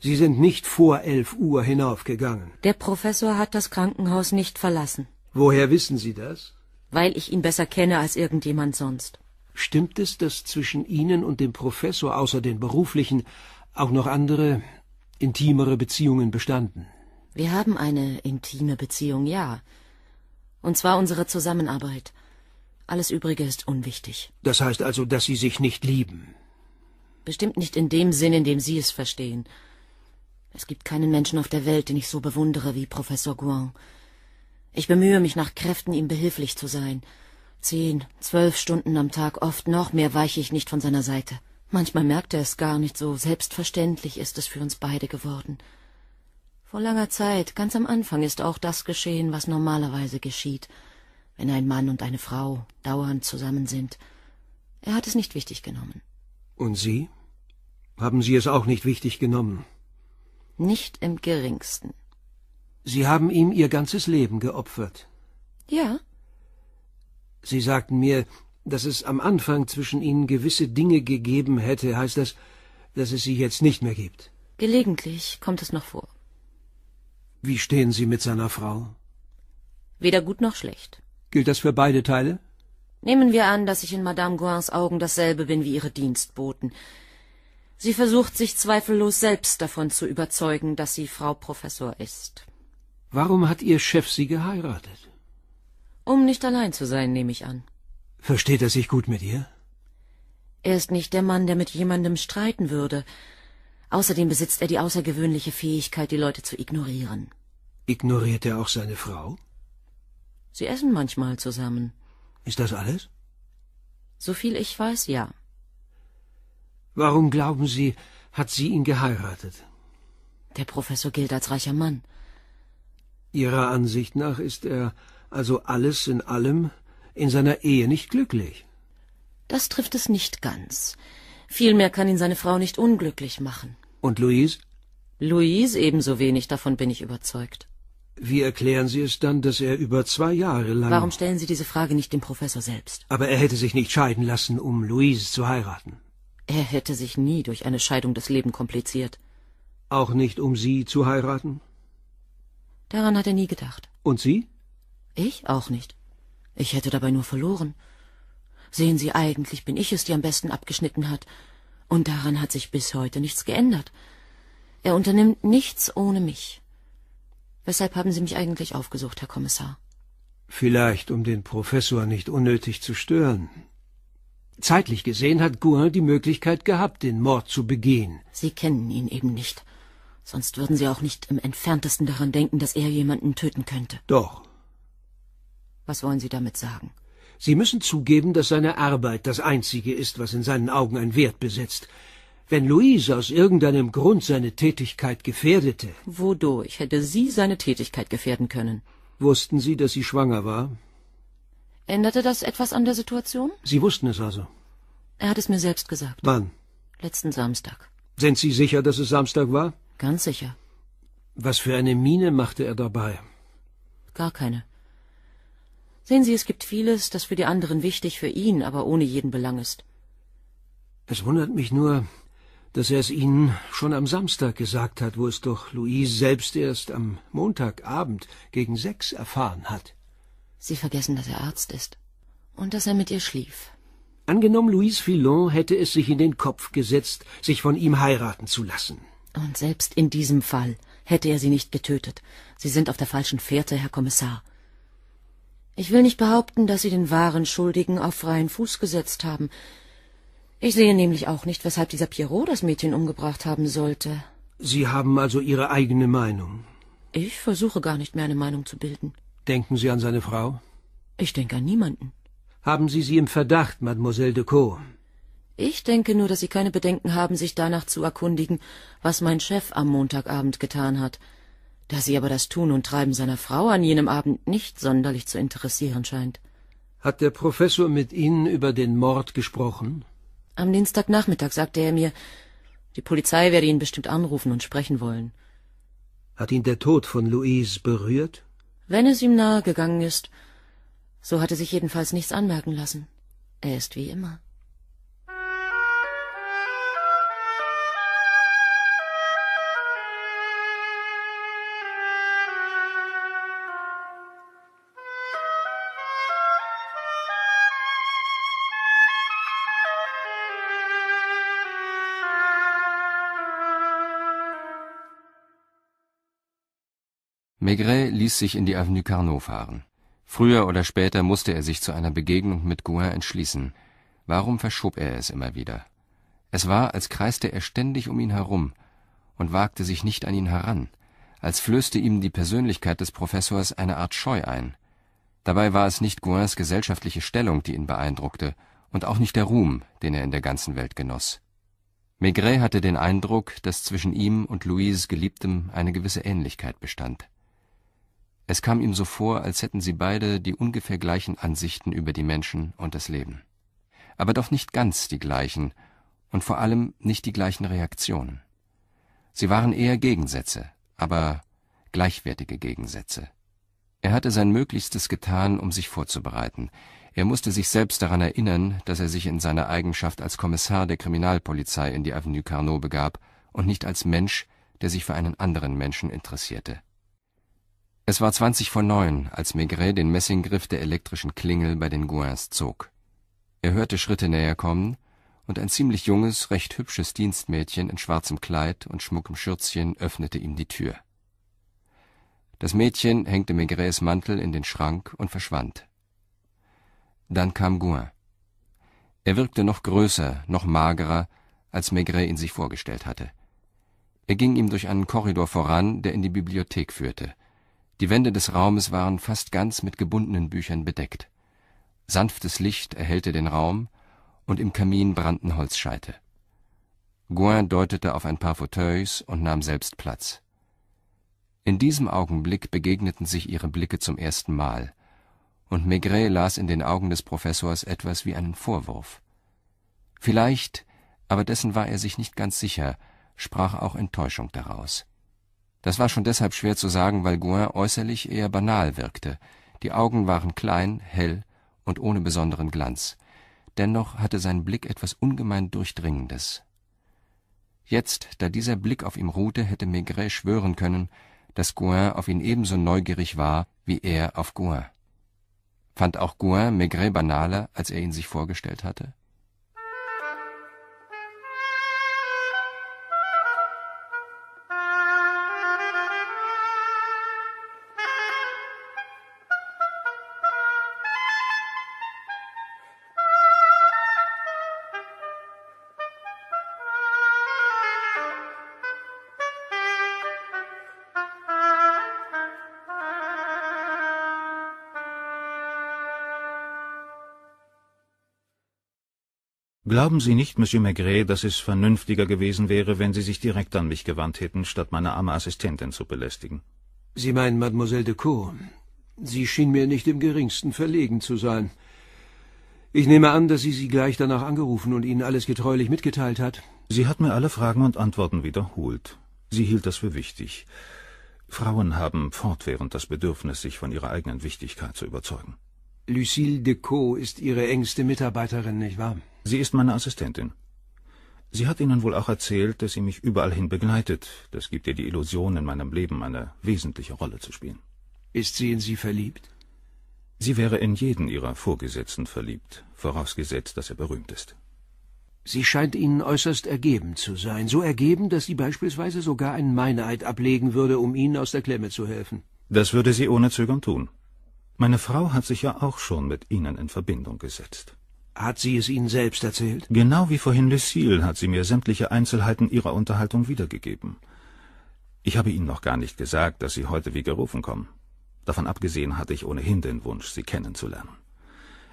Sie sind nicht vor elf Uhr hinaufgegangen. Der Professor hat das Krankenhaus nicht verlassen. Woher wissen Sie das? Weil ich ihn besser kenne als irgendjemand sonst. Stimmt es, dass zwischen Ihnen und dem Professor außer den beruflichen auch noch andere, intimere Beziehungen bestanden? Wir haben eine intime Beziehung, ja. Und zwar unsere Zusammenarbeit. Alles Übrige ist unwichtig. Das heißt also, dass Sie sich nicht lieben. Bestimmt nicht in dem Sinn, in dem Sie es verstehen. Es gibt keinen Menschen auf der Welt, den ich so bewundere wie Professor Gouin. Ich bemühe mich nach Kräften, ihm behilflich zu sein. Zehn, zwölf Stunden am Tag, oft noch mehr weiche ich nicht von seiner Seite. Manchmal merkt er es gar nicht, so selbstverständlich ist es für uns beide geworden. Vor langer Zeit, ganz am Anfang, ist auch das geschehen, was normalerweise geschieht – wenn ein Mann und eine Frau dauernd zusammen sind. Er hat es nicht wichtig genommen. Und Sie? Haben Sie es auch nicht wichtig genommen? Nicht im geringsten. Sie haben ihm Ihr ganzes Leben geopfert. Ja. Sie sagten mir, dass es am Anfang zwischen Ihnen gewisse Dinge gegeben hätte. Heißt das, dass es sie jetzt nicht mehr gibt? Gelegentlich kommt es noch vor. Wie stehen Sie mit seiner Frau? Weder gut noch schlecht. Gilt das für beide Teile? Nehmen wir an, dass ich in Madame Gouins Augen dasselbe bin wie ihre Dienstboten. Sie versucht sich zweifellos selbst davon zu überzeugen, dass sie Frau Professor ist. Warum hat Ihr Chef Sie geheiratet? Um nicht allein zu sein, nehme ich an. Versteht er sich gut mit ihr? Er ist nicht der Mann, der mit jemandem streiten würde. Außerdem besitzt er die außergewöhnliche Fähigkeit, die Leute zu ignorieren. Ignoriert er auch seine Frau? Sie essen manchmal zusammen. Ist das alles? Soviel ich weiß, ja. Warum glauben Sie, hat sie ihn geheiratet? Der Professor gilt als reicher Mann. Ihrer Ansicht nach ist er also alles in allem in seiner Ehe nicht glücklich. Das trifft es nicht ganz. Vielmehr kann ihn seine Frau nicht unglücklich machen. Und Louise? Louise ebenso wenig, davon bin ich überzeugt. Wie erklären Sie es dann, dass er über zwei Jahre lang... Warum stellen Sie diese Frage nicht dem Professor selbst? Aber er hätte sich nicht scheiden lassen, um Louise zu heiraten. Er hätte sich nie durch eine Scheidung das Leben kompliziert. Auch nicht, um Sie zu heiraten? Daran hat er nie gedacht. Und Sie? Ich auch nicht. Ich hätte dabei nur verloren. Sehen Sie, eigentlich bin ich es, die am besten abgeschnitten hat. Und daran hat sich bis heute nichts geändert. Er unternimmt nichts ohne mich. Weshalb haben Sie mich eigentlich aufgesucht, Herr Kommissar? Vielleicht, um den Professor nicht unnötig zu stören. Zeitlich gesehen hat Gouin die Möglichkeit gehabt, den Mord zu begehen. Sie kennen ihn eben nicht. Sonst würden Sie auch nicht im entferntesten daran denken, dass er jemanden töten könnte. Doch. Was wollen Sie damit sagen? Sie müssen zugeben, dass seine Arbeit das Einzige ist, was in seinen Augen einen Wert besitzt. Wenn Louise aus irgendeinem Grund seine Tätigkeit gefährdete. Wodurch hätte sie seine Tätigkeit gefährden können? Wussten Sie, dass sie schwanger war? Änderte das etwas an der Situation? Sie wussten es also. Er hat es mir selbst gesagt. Wann? Letzten Samstag. Sind Sie sicher, dass es Samstag war? Ganz sicher. Was für eine Miene machte er dabei? Gar keine. Sehen Sie, es gibt vieles, das für die anderen wichtig, für ihn aber ohne jeden Belang ist. Es wundert mich nur, dass er es Ihnen schon am Samstag gesagt hat, wo es doch Louise selbst erst am Montagabend gegen sechs erfahren hat. Sie vergessen, dass er Arzt ist und dass er mit ihr schlief. Angenommen, Louise Filon hätte es sich in den Kopf gesetzt, sich von ihm heiraten zu lassen. Und selbst in diesem Fall hätte er sie nicht getötet. Sie sind auf der falschen Fährte, Herr Kommissar. Ich will nicht behaupten, dass Sie den wahren Schuldigen auf freien Fuß gesetzt haben. Ich sehe nämlich auch nicht, weshalb dieser Pierrot das Mädchen umgebracht haben sollte. Sie haben also Ihre eigene Meinung. Ich versuche gar nicht mehr eine Meinung zu bilden. Denken Sie an seine Frau? Ich denke an niemanden. Haben Sie sie im Verdacht, Mademoiselle de Caux? Ich denke nur, dass Sie keine Bedenken haben, sich danach zu erkundigen, was mein Chef am Montagabend getan hat. Da Sie aber das Tun und Treiben seiner Frau an jenem Abend nicht sonderlich zu interessieren scheint. Hat der Professor mit Ihnen über den Mord gesprochen? Am Dienstagnachmittag sagte er mir, die Polizei werde ihn bestimmt anrufen und sprechen wollen. Hat ihn der Tod von Louise berührt? Wenn es ihm nahe gegangen ist, so hatte sich jedenfalls nichts anmerken lassen. Er ist wie immer. Maigret ließ sich in die Avenue Carnot fahren. Früher oder später musste er sich zu einer Begegnung mit Gouin entschließen. Warum verschob er es immer wieder? Es war, als kreiste er ständig um ihn herum und wagte sich nicht an ihn heran, als flößte ihm die Persönlichkeit des Professors eine Art Scheu ein. Dabei war es nicht Gouins gesellschaftliche Stellung, die ihn beeindruckte, und auch nicht der Ruhm, den er in der ganzen Welt genoss. Maigret hatte den Eindruck, dass zwischen ihm und Louise Geliebtem eine gewisse Ähnlichkeit bestand. Es kam ihm so vor, als hätten sie beide die ungefähr gleichen Ansichten über die Menschen und das Leben. Aber doch nicht ganz die gleichen und vor allem nicht die gleichen Reaktionen. Sie waren eher Gegensätze, aber gleichwertige Gegensätze. Er hatte sein Möglichstes getan, um sich vorzubereiten. Er musste sich selbst daran erinnern, dass er sich in seiner Eigenschaft als Kommissar der Kriminalpolizei in die Avenue Carnot begab und nicht als Mensch, der sich für einen anderen Menschen interessierte. Es war zwanzig vor neun, als Maigret den Messinggriff der elektrischen Klingel bei den Gouins zog. Er hörte Schritte näher kommen, und ein ziemlich junges, recht hübsches Dienstmädchen in schwarzem Kleid und schmuckem Schürzchen öffnete ihm die Tür. Das Mädchen hängte Maigrets Mantel in den Schrank und verschwand. Dann kam Gouin. Er wirkte noch größer, noch magerer, als Maigret ihn sich vorgestellt hatte. Er ging ihm durch einen Korridor voran, der in die Bibliothek führte. Die Wände des Raumes waren fast ganz mit gebundenen Büchern bedeckt. Sanftes Licht erhellte den Raum, und im Kamin brannten Holzscheite. Gouin deutete auf ein paar Fauteuils und nahm selbst Platz. In diesem Augenblick begegneten sich ihre Blicke zum ersten Mal, und Maigret las in den Augen des Professors etwas wie einen Vorwurf. Vielleicht, aber dessen war er sich nicht ganz sicher, sprach auch Enttäuschung daraus. Das war schon deshalb schwer zu sagen, weil Gouin äußerlich eher banal wirkte. Die Augen waren klein, hell und ohne besonderen Glanz. Dennoch hatte sein Blick etwas ungemein Durchdringendes. Jetzt, da dieser Blick auf ihm ruhte, hätte Maigret schwören können, dass Gouin auf ihn ebenso neugierig war, wie er auf Gouin. Fand auch Gouin Maigret banaler, als er ihn sich vorgestellt hatte? Glauben Sie nicht, Monsieur Maigret, dass es vernünftiger gewesen wäre, wenn Sie sich direkt an mich gewandt hätten, statt meine arme Assistentin zu belästigen? Sie meinen Mademoiselle de Caux. Sie schien mir nicht im geringsten verlegen zu sein. Ich nehme an, dass sie Sie gleich danach angerufen und Ihnen alles getreulich mitgeteilt hat. Sie hat mir alle Fragen und Antworten wiederholt. Sie hielt das für wichtig. Frauen haben fortwährend das Bedürfnis, sich von ihrer eigenen Wichtigkeit zu überzeugen. Lucille de Caux ist Ihre engste Mitarbeiterin, nicht wahr? Sie ist meine Assistentin. Sie hat Ihnen wohl auch erzählt, dass sie mich überall hin begleitet. Das gibt ihr die Illusion, in meinem Leben eine wesentliche Rolle zu spielen. Ist sie in Sie verliebt? Sie wäre in jeden ihrer Vorgesetzten verliebt, vorausgesetzt, dass er berühmt ist. Sie scheint Ihnen äußerst ergeben zu sein, so ergeben, dass sie beispielsweise sogar einen Meineid ablegen würde, um Ihnen aus der Klemme zu helfen. Das würde sie ohne Zögern tun. Meine Frau hat sich ja auch schon mit Ihnen in Verbindung gesetzt. Hat sie es Ihnen selbst erzählt? Genau wie vorhin Lucille hat sie mir sämtliche Einzelheiten ihrer Unterhaltung wiedergegeben. Ich habe Ihnen noch gar nicht gesagt, dass Sie heute wie gerufen kommen. Davon abgesehen hatte ich ohnehin den Wunsch, Sie kennenzulernen.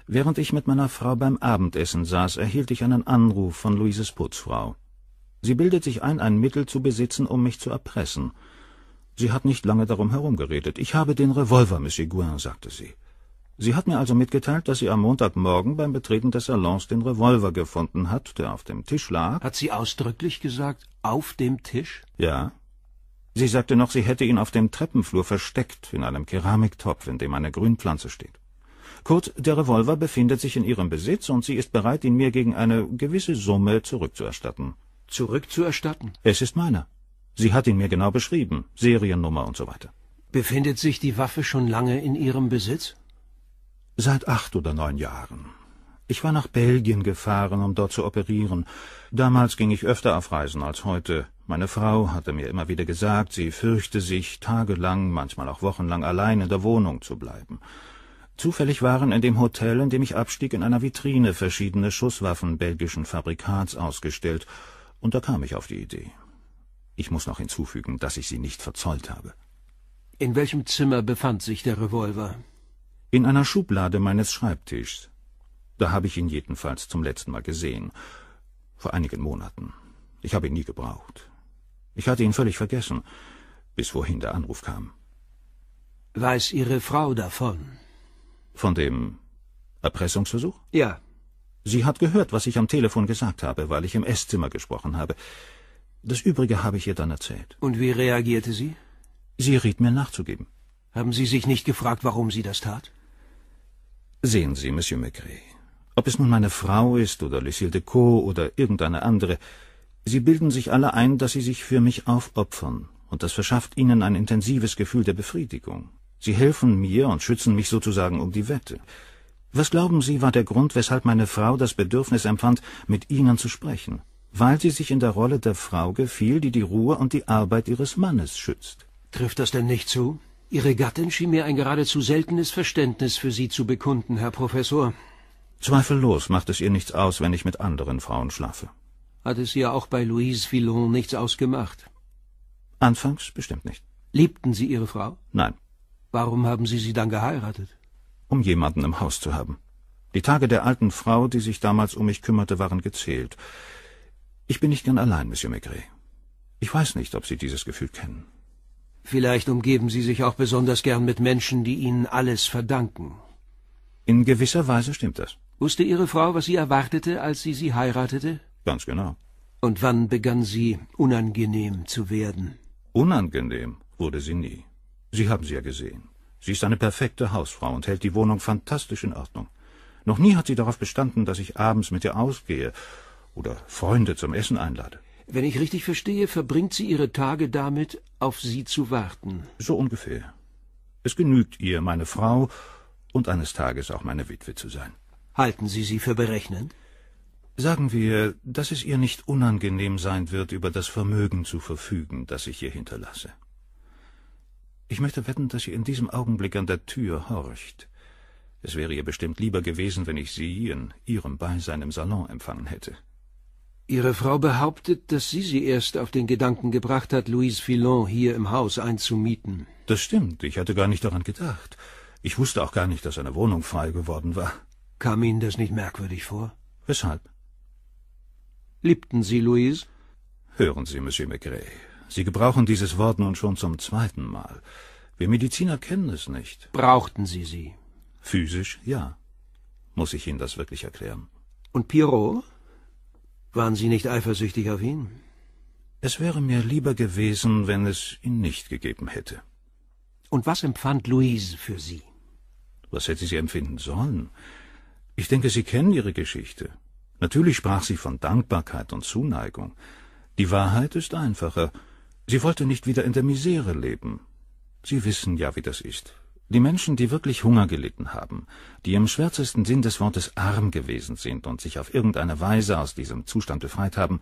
Während ich mit meiner Frau beim Abendessen saß, erhielt ich einen Anruf von Luises Putzfrau. Sie bildet sich ein, ein Mittel zu besitzen, um mich zu erpressen. Sie hat nicht lange darum herumgeredet. Ich habe den Revolver, Monsieur Gouin, sagte sie. Sie hat mir also mitgeteilt, dass sie am Montagmorgen beim Betreten des Salons den Revolver gefunden hat, der auf dem Tisch lag. Hat sie ausdrücklich gesagt, auf dem Tisch? Ja. Sie sagte noch, sie hätte ihn auf dem Treppenflur versteckt, in einem Keramiktopf, in dem eine Grünpflanze steht. Kurz, der Revolver befindet sich in ihrem Besitz und sie ist bereit, ihn mir gegen eine gewisse Summe zurückzuerstatten. Zurückzuerstatten? Es ist meiner. Sie hat ihn mir genau beschrieben, Seriennummer und so weiter. Befindet sich die Waffe schon lange in Ihrem Besitz? Seit acht oder neun Jahren. Ich war nach Belgien gefahren, um dort zu operieren. Damals ging ich öfter auf Reisen als heute. Meine Frau hatte mir immer wieder gesagt, sie fürchte sich, tagelang, manchmal auch wochenlang allein in der Wohnung zu bleiben. Zufällig waren in dem Hotel, in dem ich abstieg, in einer Vitrine verschiedene Schusswaffen belgischen Fabrikats ausgestellt, und da kam ich auf die Idee. Ich muss noch hinzufügen, dass ich sie nicht verzollt habe. In welchem Zimmer befand sich der Revolver? In einer Schublade meines Schreibtischs. Da habe ich ihn jedenfalls zum letzten Mal gesehen. Vor einigen Monaten. Ich habe ihn nie gebraucht. Ich hatte ihn völlig vergessen, bis vorhin der Anruf kam. Weiß Ihre Frau davon? Von dem Erpressungsversuch? Ja. Sie hat gehört, was ich am Telefon gesagt habe, weil ich im Esszimmer gesprochen habe. Das Übrige habe ich ihr dann erzählt. Und wie reagierte sie? Sie riet mir nachzugeben. Haben Sie sich nicht gefragt, warum sie das tat? Sehen Sie, Monsieur Maigret, ob es nun meine Frau ist oder Lucille de Caux oder irgendeine andere, Sie bilden sich alle ein, dass Sie sich für mich aufopfern, und das verschafft Ihnen ein intensives Gefühl der Befriedigung. Sie helfen mir und schützen mich sozusagen um die Wette. Was glauben Sie, war der Grund, weshalb meine Frau das Bedürfnis empfand, mit Ihnen zu sprechen? Weil sie sich in der Rolle der Frau gefiel, die die Ruhe und die Arbeit ihres Mannes schützt. Trifft das denn nicht zu? Ihre Gattin schien mir ein geradezu seltenes Verständnis für Sie zu bekunden, Herr Professor. Zweifellos macht es ihr nichts aus, wenn ich mit anderen Frauen schlafe. Hat es ihr auch bei Louise Villon nichts ausgemacht? Anfangs bestimmt nicht. Liebten Sie Ihre Frau? Nein. Warum haben Sie sie dann geheiratet? Um jemanden im Haus zu haben. Die Tage der alten Frau, die sich damals um mich kümmerte, waren gezählt. Ich bin nicht gern allein, Monsieur Maigret. Ich weiß nicht, ob Sie dieses Gefühl kennen. Vielleicht umgeben Sie sich auch besonders gern mit Menschen, die Ihnen alles verdanken. In gewisser Weise stimmt das. Wusste Ihre Frau, was sie erwartete, als sie sie heiratete? Ganz genau. Und wann begann sie unangenehm zu werden? Unangenehm wurde sie nie. Sie haben sie ja gesehen. Sie ist eine perfekte Hausfrau und hält die Wohnung fantastisch in Ordnung. Noch nie hat sie darauf bestanden, dass ich abends mit ihr ausgehe oder Freunde zum Essen einlade. Wenn ich richtig verstehe, verbringt sie ihre Tage damit, auf Sie zu warten. So ungefähr. Es genügt ihr, meine Frau und eines Tages auch meine Witwe zu sein. Halten Sie sie für berechnend? Sagen wir, dass es ihr nicht unangenehm sein wird, über das Vermögen zu verfügen, das ich ihr hinterlasse. Ich möchte wetten, dass sie in diesem Augenblick an der Tür horcht. Es wäre ihr bestimmt lieber gewesen, wenn ich sie in ihrem Beisein im Salon empfangen hätte. Ihre Frau behauptet, dass sie sie erst auf den Gedanken gebracht hat, Louise Filon hier im Haus einzumieten. Das stimmt, ich hatte gar nicht daran gedacht. Ich wusste auch gar nicht, dass eine Wohnung frei geworden war. Kam Ihnen das nicht merkwürdig vor? Weshalb? Liebten Sie Louise? Hören Sie, Monsieur Maigret, Sie gebrauchen dieses Wort nun schon zum zweiten Mal. Wir Mediziner kennen es nicht. Brauchten Sie sie? Physisch, ja. Muss ich Ihnen das wirklich erklären? Und Pierrot? Waren Sie nicht eifersüchtig auf ihn? Es wäre mir lieber gewesen, wenn es ihn nicht gegeben hätte. Und was empfand Louise für Sie? Was hätte sie empfinden sollen? Ich denke, Sie kennen ihre Geschichte. Natürlich sprach sie von Dankbarkeit und Zuneigung. Die Wahrheit ist einfacher. Sie wollte nicht wieder in der Misere leben. Sie wissen ja, wie das ist. Die Menschen, die wirklich Hunger gelitten haben, die im schwärzesten Sinn des Wortes arm gewesen sind und sich auf irgendeine Weise aus diesem Zustand befreit haben,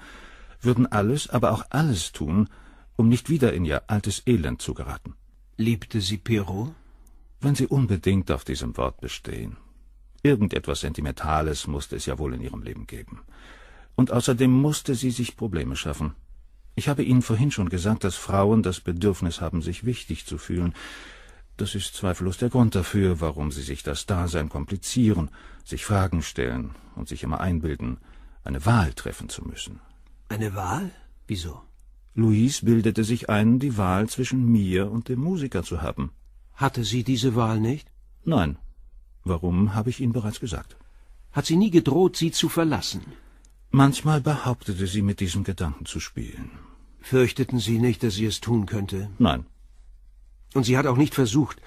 würden alles, aber auch alles tun, um nicht wieder in ihr altes Elend zu geraten. Liebte sie Pierrot? Wenn Sie unbedingt auf diesem Wort bestehen. Irgendetwas Sentimentales musste es ja wohl in ihrem Leben geben. Und außerdem musste sie sich Probleme schaffen. Ich habe Ihnen vorhin schon gesagt, dass Frauen das Bedürfnis haben, sich wichtig zu fühlen. Das ist zweifellos der Grund dafür, warum sie sich das Dasein komplizieren, sich Fragen stellen und sich immer einbilden, eine Wahl treffen zu müssen. Eine Wahl? Wieso? Louise bildete sich ein, die Wahl zwischen mir und dem Musiker zu haben. Hatte sie diese Wahl nicht? Nein. Warum, habe ich Ihnen bereits gesagt. Hat sie nie gedroht, Sie zu verlassen? Manchmal behauptete sie, mit diesem Gedanken zu spielen. Fürchteten Sie nicht, dass sie es tun könnte? Nein. Und sie hat auch nicht versucht,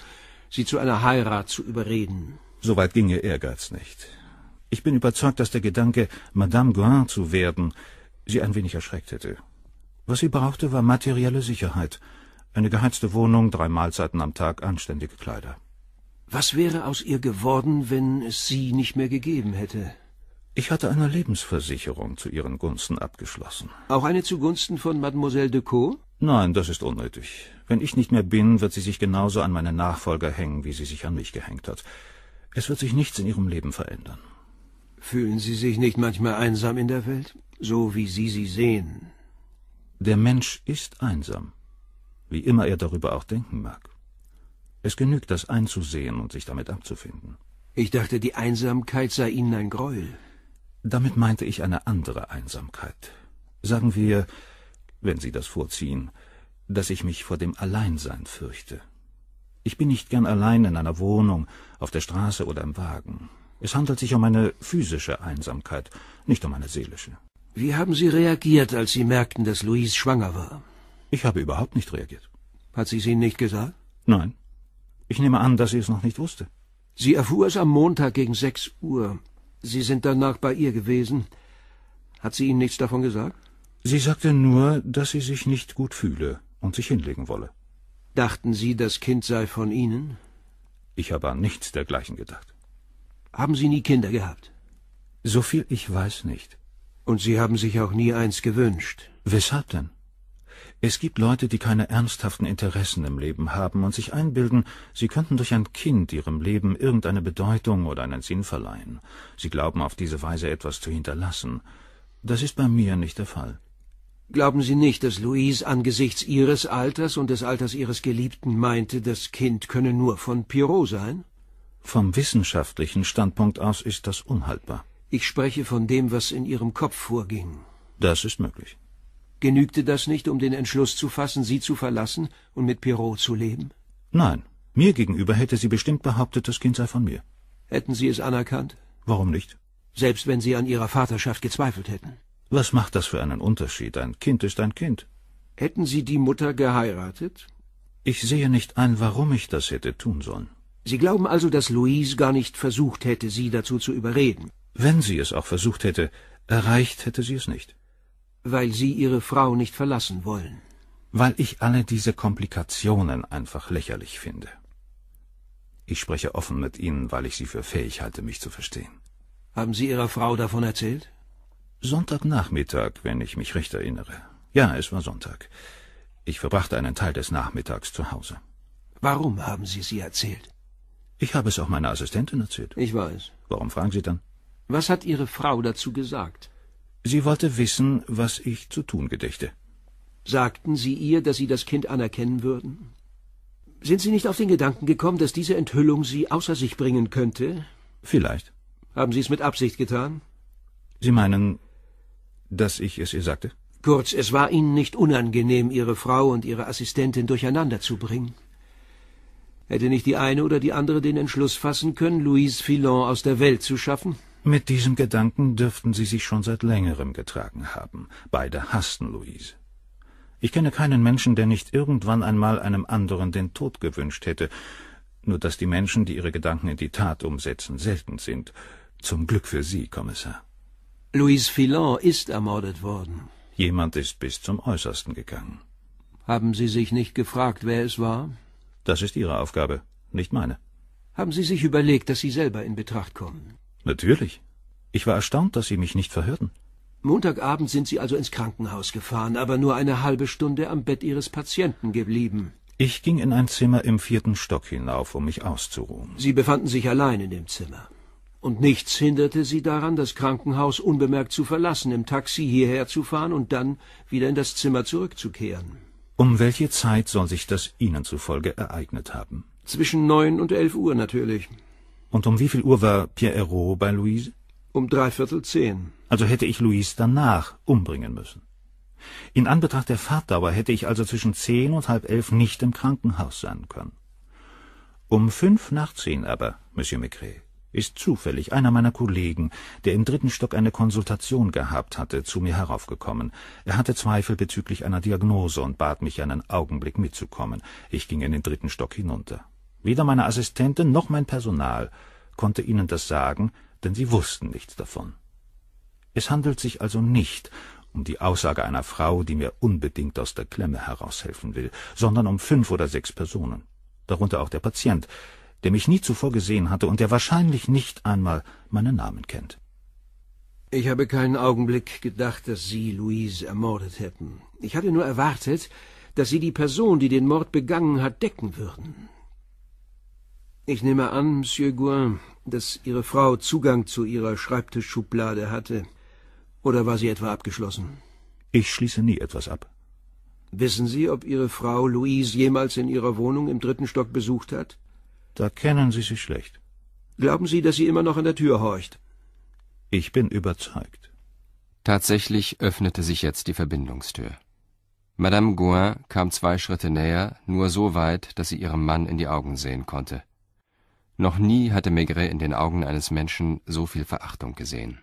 Sie zu einer Heirat zu überreden? Soweit ging ihr Ehrgeiz nicht. Ich bin überzeugt, dass der Gedanke, Madame Gouin zu werden, sie ein wenig erschreckt hätte. Was sie brauchte, war materielle Sicherheit. Eine geheizte Wohnung, drei Mahlzeiten am Tag, anständige Kleider. Was wäre aus ihr geworden, wenn es sie nicht mehr gegeben hätte? Ich hatte eine Lebensversicherung zu ihren Gunsten abgeschlossen. Auch eine zugunsten von Mademoiselle de Caux? Nein, das ist unnötig. Wenn ich nicht mehr bin, wird sie sich genauso an meine Nachfolger hängen, wie sie sich an mich gehängt hat. Es wird sich nichts in ihrem Leben verändern. Fühlen Sie sich nicht manchmal einsam in der Welt? So wie Sie sie sehen. Der Mensch ist einsam, wie immer er darüber auch denken mag. Es genügt, das einzusehen und sich damit abzufinden. Ich dachte, die Einsamkeit sei Ihnen ein Gräuel. Damit meinte ich eine andere Einsamkeit. Sagen wir, wenn Sie das vorziehen, dass ich mich vor dem Alleinsein fürchte. Ich bin nicht gern allein in einer Wohnung, auf der Straße oder im Wagen. Es handelt sich um eine physische Einsamkeit, nicht um eine seelische. Wie haben Sie reagiert, als Sie merkten, dass Louise schwanger war? Ich habe überhaupt nicht reagiert. Hat sie es Ihnen nicht gesagt? Nein. Ich nehme an, dass sie es noch nicht wusste. Sie erfuhr es am Montag gegen sechs Uhr. Sie sind danach bei ihr gewesen. Hat sie Ihnen nichts davon gesagt? Sie sagte nur, dass sie sich nicht gut fühle und sich hinlegen wolle. Dachten Sie, das Kind sei von Ihnen? Ich habe an nichts dergleichen gedacht. Haben Sie nie Kinder gehabt? So viel ich weiß nicht. Und Sie haben sich auch nie eins gewünscht. Weshalb denn? Es gibt Leute, die keine ernsthaften Interessen im Leben haben und sich einbilden, sie könnten durch ein Kind ihrem Leben irgendeine Bedeutung oder einen Sinn verleihen. Sie glauben auf diese Weise etwas zu hinterlassen. Das ist bei mir nicht der Fall. Glauben Sie nicht, dass Louise angesichts Ihres Alters und des Alters Ihres Geliebten meinte, das Kind könne nur von Pierrot sein? Vom wissenschaftlichen Standpunkt aus ist das unhaltbar. Ich spreche von dem, was in Ihrem Kopf vorging. Das ist möglich. Genügte das nicht, um den Entschluss zu fassen, Sie zu verlassen und mit Pierrot zu leben? Nein, mir gegenüber hätte sie bestimmt behauptet, das Kind sei von mir. Hätten Sie es anerkannt? Warum nicht? Selbst wenn Sie an Ihrer Vaterschaft gezweifelt hätten. Was macht das für einen Unterschied? Ein Kind ist ein Kind. Hätten Sie die Mutter geheiratet? Ich sehe nicht ein, warum ich das hätte tun sollen. Sie glauben also, dass Louise gar nicht versucht hätte, Sie dazu zu überreden? Wenn sie es auch versucht hätte, erreicht hätte sie es nicht. Weil Sie Ihre Frau nicht verlassen wollen. Weil ich alle diese Komplikationen einfach lächerlich finde. Ich spreche offen mit Ihnen, weil ich Sie für fähig halte, mich zu verstehen. Haben Sie Ihrer Frau davon erzählt? Sonntagnachmittag, wenn ich mich recht erinnere. Ja, es war Sonntag. Ich verbrachte einen Teil des Nachmittags zu Hause. Warum haben Sie sie erzählt? Ich habe es auch meiner Assistentin erzählt. Ich weiß. Warum fragen Sie dann? Was hat Ihre Frau dazu gesagt? Sie wollte wissen, was ich zu tun gedächte. Sagten Sie ihr, dass Sie das Kind anerkennen würden? Sind Sie nicht auf den Gedanken gekommen, dass diese Enthüllung Sie außer sich bringen könnte? Vielleicht. Haben Sie es mit Absicht getan? Sie meinen, dass ich es ihr sagte? Kurz, es war Ihnen nicht unangenehm, Ihre Frau und Ihre Assistentin durcheinander zu bringen. Hätte nicht die eine oder die andere den Entschluss fassen können, Louise Filon aus der Welt zu schaffen? Mit diesem Gedanken dürften sie sich schon seit längerem getragen haben. Beide hassten Louise. Ich kenne keinen Menschen, der nicht irgendwann einmal einem anderen den Tod gewünscht hätte, nur dass die Menschen, die ihre Gedanken in die Tat umsetzen, selten sind. Zum Glück für Sie, Kommissar. Louise Filon ist ermordet worden. Jemand ist bis zum Äußersten gegangen. Haben Sie sich nicht gefragt, wer es war? Das ist Ihre Aufgabe, nicht meine. Haben Sie sich überlegt, dass Sie selber in Betracht kommen? Natürlich. Ich war erstaunt, dass Sie mich nicht verhörten. Montagabend sind Sie also ins Krankenhaus gefahren, aber nur eine halbe Stunde am Bett Ihres Patienten geblieben. Ich ging in ein Zimmer im vierten Stock hinauf, um mich auszuruhen. Sie befanden sich allein in dem Zimmer. Und nichts hinderte Sie daran, das Krankenhaus unbemerkt zu verlassen, im Taxi hierher zu fahren und dann wieder in das Zimmer zurückzukehren. Um welche Zeit soll sich das Ihnen zufolge ereignet haben? Zwischen neun und elf Uhr natürlich. Und um wie viel Uhr war Pierre Hérault bei Louise? Um dreiviertel zehn. Also hätte ich Louise danach umbringen müssen. In Anbetracht der Fahrtdauer hätte ich also zwischen zehn und halb elf nicht im Krankenhaus sein können. Um fünf nach zehn aber, Monsieur Maigret, ist zufällig einer meiner Kollegen, der im dritten Stock eine Konsultation gehabt hatte, zu mir heraufgekommen. Er hatte Zweifel bezüglich einer Diagnose und bat mich, einen Augenblick mitzukommen. Ich ging in den dritten Stock hinunter. Weder meine Assistentin noch mein Personal konnte ihnen das sagen, denn sie wussten nichts davon. Es handelt sich also nicht um die Aussage einer Frau, die mir unbedingt aus der Klemme heraushelfen will, sondern um fünf oder sechs Personen, darunter auch der Patient, der mich nie zuvor gesehen hatte und der wahrscheinlich nicht einmal meinen Namen kennt. Ich habe keinen Augenblick gedacht, dass Sie Louise ermordet hätten. Ich hatte nur erwartet, dass Sie die Person, die den Mord begangen hat, decken würden. Ich nehme an, Monsieur Gouin, dass Ihre Frau Zugang zu Ihrer Schreibtischschublade hatte. Oder war sie etwa abgeschlossen? Ich schließe nie etwas ab. Wissen Sie, ob Ihre Frau Louise jemals in ihrer Wohnung im dritten Stock besucht hat? Da kennen Sie sich schlecht. Glauben Sie, dass sie immer noch an der Tür horcht? Ich bin überzeugt. Tatsächlich öffnete sich jetzt die Verbindungstür. Madame Gouin kam zwei Schritte näher, nur so weit, dass sie ihrem Mann in die Augen sehen konnte. Noch nie hatte Maigret in den Augen eines Menschen so viel Verachtung gesehen.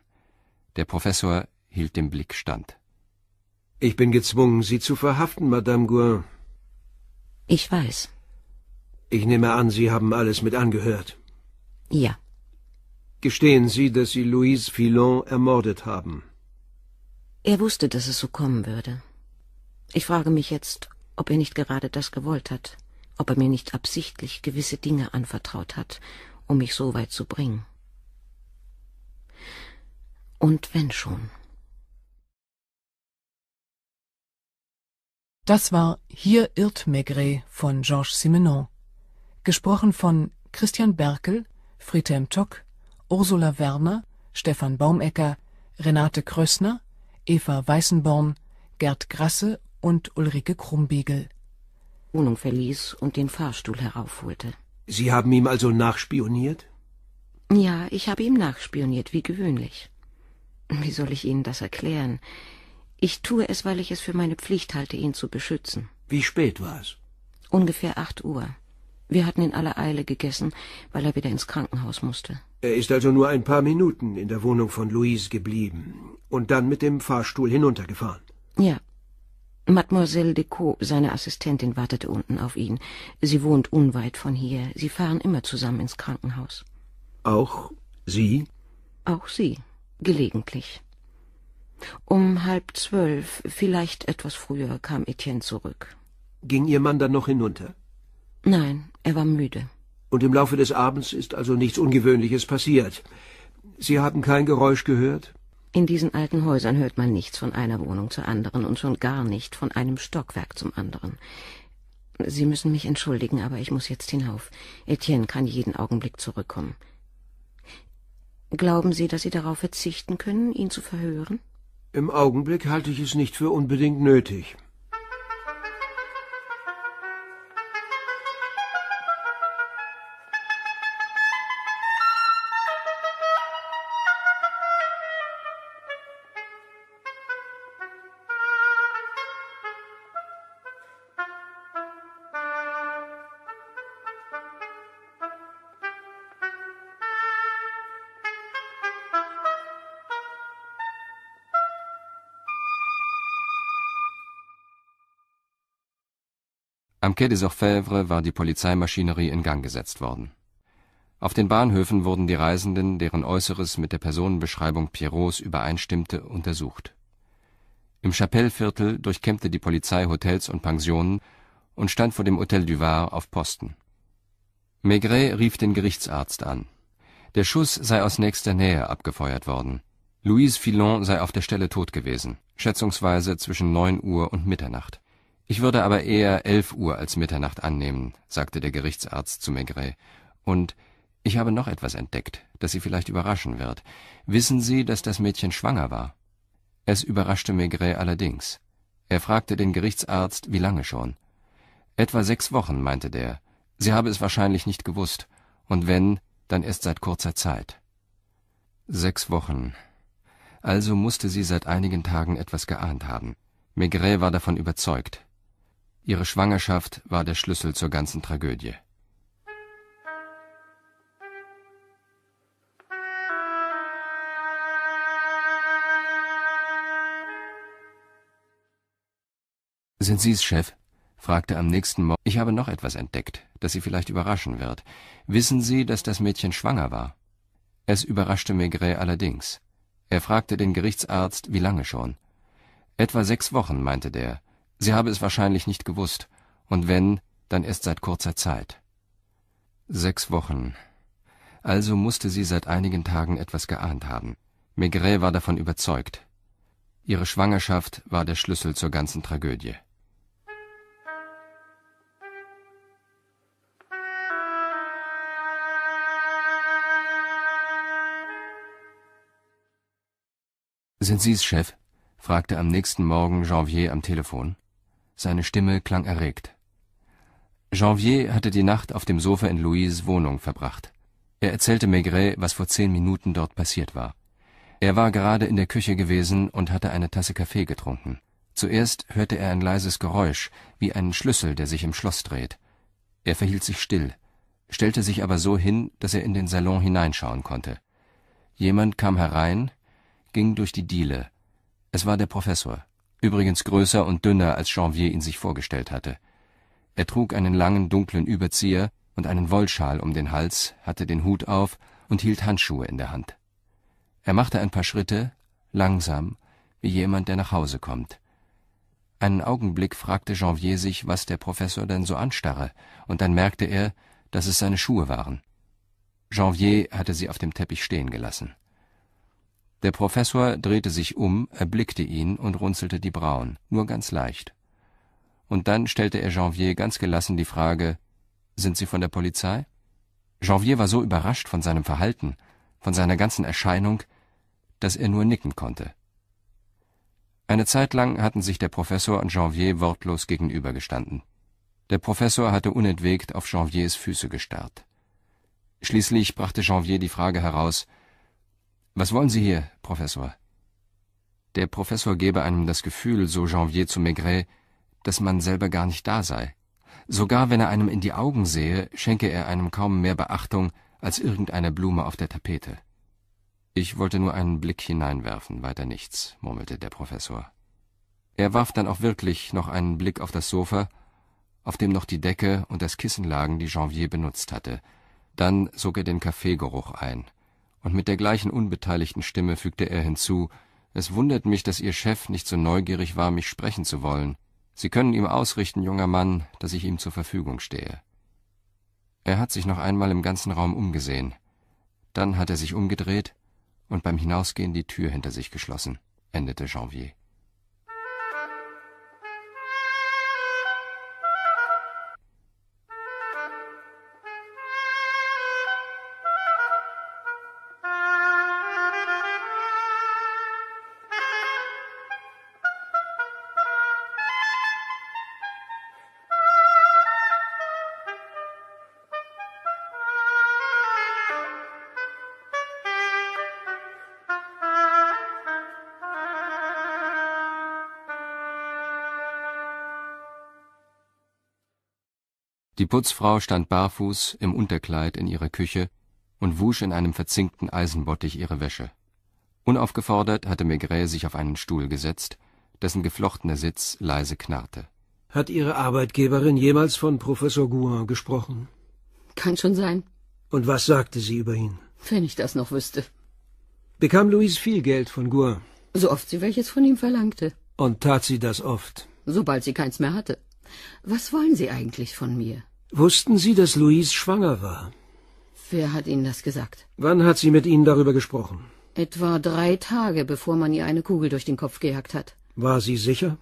Der Professor hielt dem Blick stand. Ich bin gezwungen, Sie zu verhaften, Madame Gouin. Ich weiß. Ich nehme an, Sie haben alles mit angehört. Ja. Gestehen Sie, dass Sie Louise Filon ermordet haben. Er wusste, dass es so kommen würde. Ich frage mich jetzt, ob er nicht gerade das gewollt hat, ob er mir nicht absichtlich gewisse Dinge anvertraut hat, um mich so weit zu bringen. Und wenn schon. Das war Hier irrt Maigret von Georges Simenon. Gesprochen von Christian Berkel, Friedhelm Tock, Ursula Werner, Stefan Baumecker, Renate Krössner, Eva Weißenborn, Gerd Grasse und Ulrike Krumbiegel. Wohnung verließ und den Fahrstuhl heraufholte. Sie haben ihm also nachspioniert? Ja, ich habe ihm nachspioniert, wie gewöhnlich. Wie soll ich Ihnen das erklären? Ich tue es, weil ich es für meine Pflicht halte, ihn zu beschützen. Wie spät war es? Ungefähr acht Uhr. Wir hatten in aller Eile gegessen, weil er wieder ins Krankenhaus musste. Er ist also nur ein paar Minuten in der Wohnung von Louise geblieben und dann mit dem Fahrstuhl hinuntergefahren. Ja. Mademoiselle Decaux, seine Assistentin, wartete unten auf ihn. Sie wohnt unweit von hier. Sie fahren immer zusammen ins Krankenhaus. Auch Sie? Auch sie, gelegentlich. Um halb zwölf, vielleicht etwas früher, kam Etienne zurück. Ging Ihr Mann dann noch hinunter? Nein, er war müde. Und im Laufe des Abends ist also nichts Ungewöhnliches passiert. Sie haben kein Geräusch gehört? In diesen alten Häusern hört man nichts von einer Wohnung zur anderen und schon gar nicht von einem Stockwerk zum anderen. Sie müssen mich entschuldigen, aber ich muss jetzt hinauf. Etienne kann jeden Augenblick zurückkommen. Glauben Sie, dass Sie darauf verzichten können, ihn zu verhören? Im Augenblick halte ich es nicht für unbedingt nötig. Am Quai des Orfèvres war die Polizeimaschinerie in Gang gesetzt worden. Auf den Bahnhöfen wurden die Reisenden, deren Äußeres mit der Personenbeschreibung Pierrots übereinstimmte, untersucht. Im Chapelle-Viertel durchkämmte die Polizei Hotels und Pensionen und stand vor dem Hotel du Var auf Posten. Maigret rief den Gerichtsarzt an. Der Schuss sei aus nächster Nähe abgefeuert worden. Louise Filon sei auf der Stelle tot gewesen, schätzungsweise zwischen neun Uhr und Mitternacht. Ich würde aber eher elf Uhr als Mitternacht annehmen, sagte der Gerichtsarzt zu Maigret. Und ich habe noch etwas entdeckt, das Sie vielleicht überraschen wird. Wissen Sie, dass das Mädchen schwanger war? Es überraschte Maigret allerdings. Er fragte den Gerichtsarzt, wie lange schon. Etwa sechs Wochen, meinte der. Sie habe es wahrscheinlich nicht gewusst. Und wenn, dann erst seit kurzer Zeit. Sechs Wochen. Also musste sie seit einigen Tagen etwas geahnt haben. Maigret war davon überzeugt. Ihre Schwangerschaft war der Schlüssel zur ganzen Tragödie. Sind Sie's Chef? fragte am nächsten Morgen. Ich habe noch etwas entdeckt, das Sie vielleicht überraschen wird. Wissen Sie, dass das Mädchen schwanger war? Es überraschte Maigret allerdings. Er fragte den Gerichtsarzt, wie lange schon. Etwa sechs Wochen, meinte der. Sie habe es wahrscheinlich nicht gewusst. Und wenn, dann erst seit kurzer Zeit. Sechs Wochen. Also musste sie seit einigen Tagen etwas geahnt haben. Maigret war davon überzeugt. Ihre Schwangerschaft war der Schlüssel zur ganzen Tragödie. Sind Sie's Chef? fragte am nächsten Morgen Janvier am Telefon. Seine Stimme klang erregt. Janvier hatte die Nacht auf dem Sofa in Louises Wohnung verbracht. Er erzählte Maigret, was vor zehn Minuten dort passiert war. Er war gerade in der Küche gewesen und hatte eine Tasse Kaffee getrunken. Zuerst hörte er ein leises Geräusch, wie einen Schlüssel, der sich im Schloss dreht. Er verhielt sich still, stellte sich aber so hin, dass er in den Salon hineinschauen konnte. Jemand kam herein, ging durch die Diele. Es war der Professor, übrigens größer und dünner, als Janvier ihn sich vorgestellt hatte. Er trug einen langen, dunklen Überzieher und einen Wollschal um den Hals, hatte den Hut auf und hielt Handschuhe in der Hand. Er machte ein paar Schritte, langsam, wie jemand, der nach Hause kommt. Einen Augenblick fragte Janvier sich, was der Professor denn so anstarre, und dann merkte er, dass es seine Schuhe waren. Janvier hatte sie auf dem Teppich stehen gelassen. Der Professor drehte sich um, erblickte ihn und runzelte die Brauen, nur ganz leicht. Und dann stellte er Janvier ganz gelassen die Frage Sind Sie von der Polizei? Janvier war so überrascht von seinem Verhalten, von seiner ganzen Erscheinung, dass er nur nicken konnte. Eine Zeit lang hatten sich der Professor und Janvier wortlos gegenübergestanden. Der Professor hatte unentwegt auf Janviers Füße gestarrt. Schließlich brachte Janvier die Frage heraus was wollen Sie hier, Professor? Der Professor gebe einem das Gefühl, so Janvier zu Maigret, dass man selber gar nicht da sei. Sogar wenn er einem in die Augen sehe, schenke er einem kaum mehr Beachtung als irgendeine Blume auf der Tapete. Ich wollte nur einen Blick hineinwerfen, weiter nichts, murmelte der Professor. Er warf dann auch wirklich noch einen Blick auf das Sofa, auf dem noch die Decke und das Kissen lagen, die Janvier benutzt hatte. Dann sog er den Kaffeegeruch ein und mit der gleichen unbeteiligten Stimme fügte er hinzu Es wundert mich, dass Ihr Chef nicht so neugierig war, mich sprechen zu wollen. Sie können ihm ausrichten, junger Mann, dass ich ihm zur Verfügung stehe. Er hat sich noch einmal im ganzen Raum umgesehen. Dann hat er sich umgedreht und beim Hinausgehen die Tür hinter sich geschlossen, endete Janvier. Putzfrau stand barfuß im Unterkleid in ihrer Küche und wusch in einem verzinkten Eisenbottich ihre Wäsche. Unaufgefordert hatte Maigret sich auf einen Stuhl gesetzt, dessen geflochtener Sitz leise knarrte. Hat Ihre Arbeitgeberin jemals von Professor Gouin gesprochen? Kann schon sein. Und was sagte sie über ihn? Wenn ich das noch wüsste. Bekam Louise viel Geld von Gour? So oft sie welches von ihm verlangte. Und tat sie das oft? Sobald sie keins mehr hatte. Was wollen Sie eigentlich von mir? Wussten Sie, dass Louise schwanger war? Wer hat Ihnen das gesagt? Wann hat sie mit Ihnen darüber gesprochen? Etwa drei Tage, bevor man ihr eine Kugel durch den Kopf gejagt hat. War sie sicher?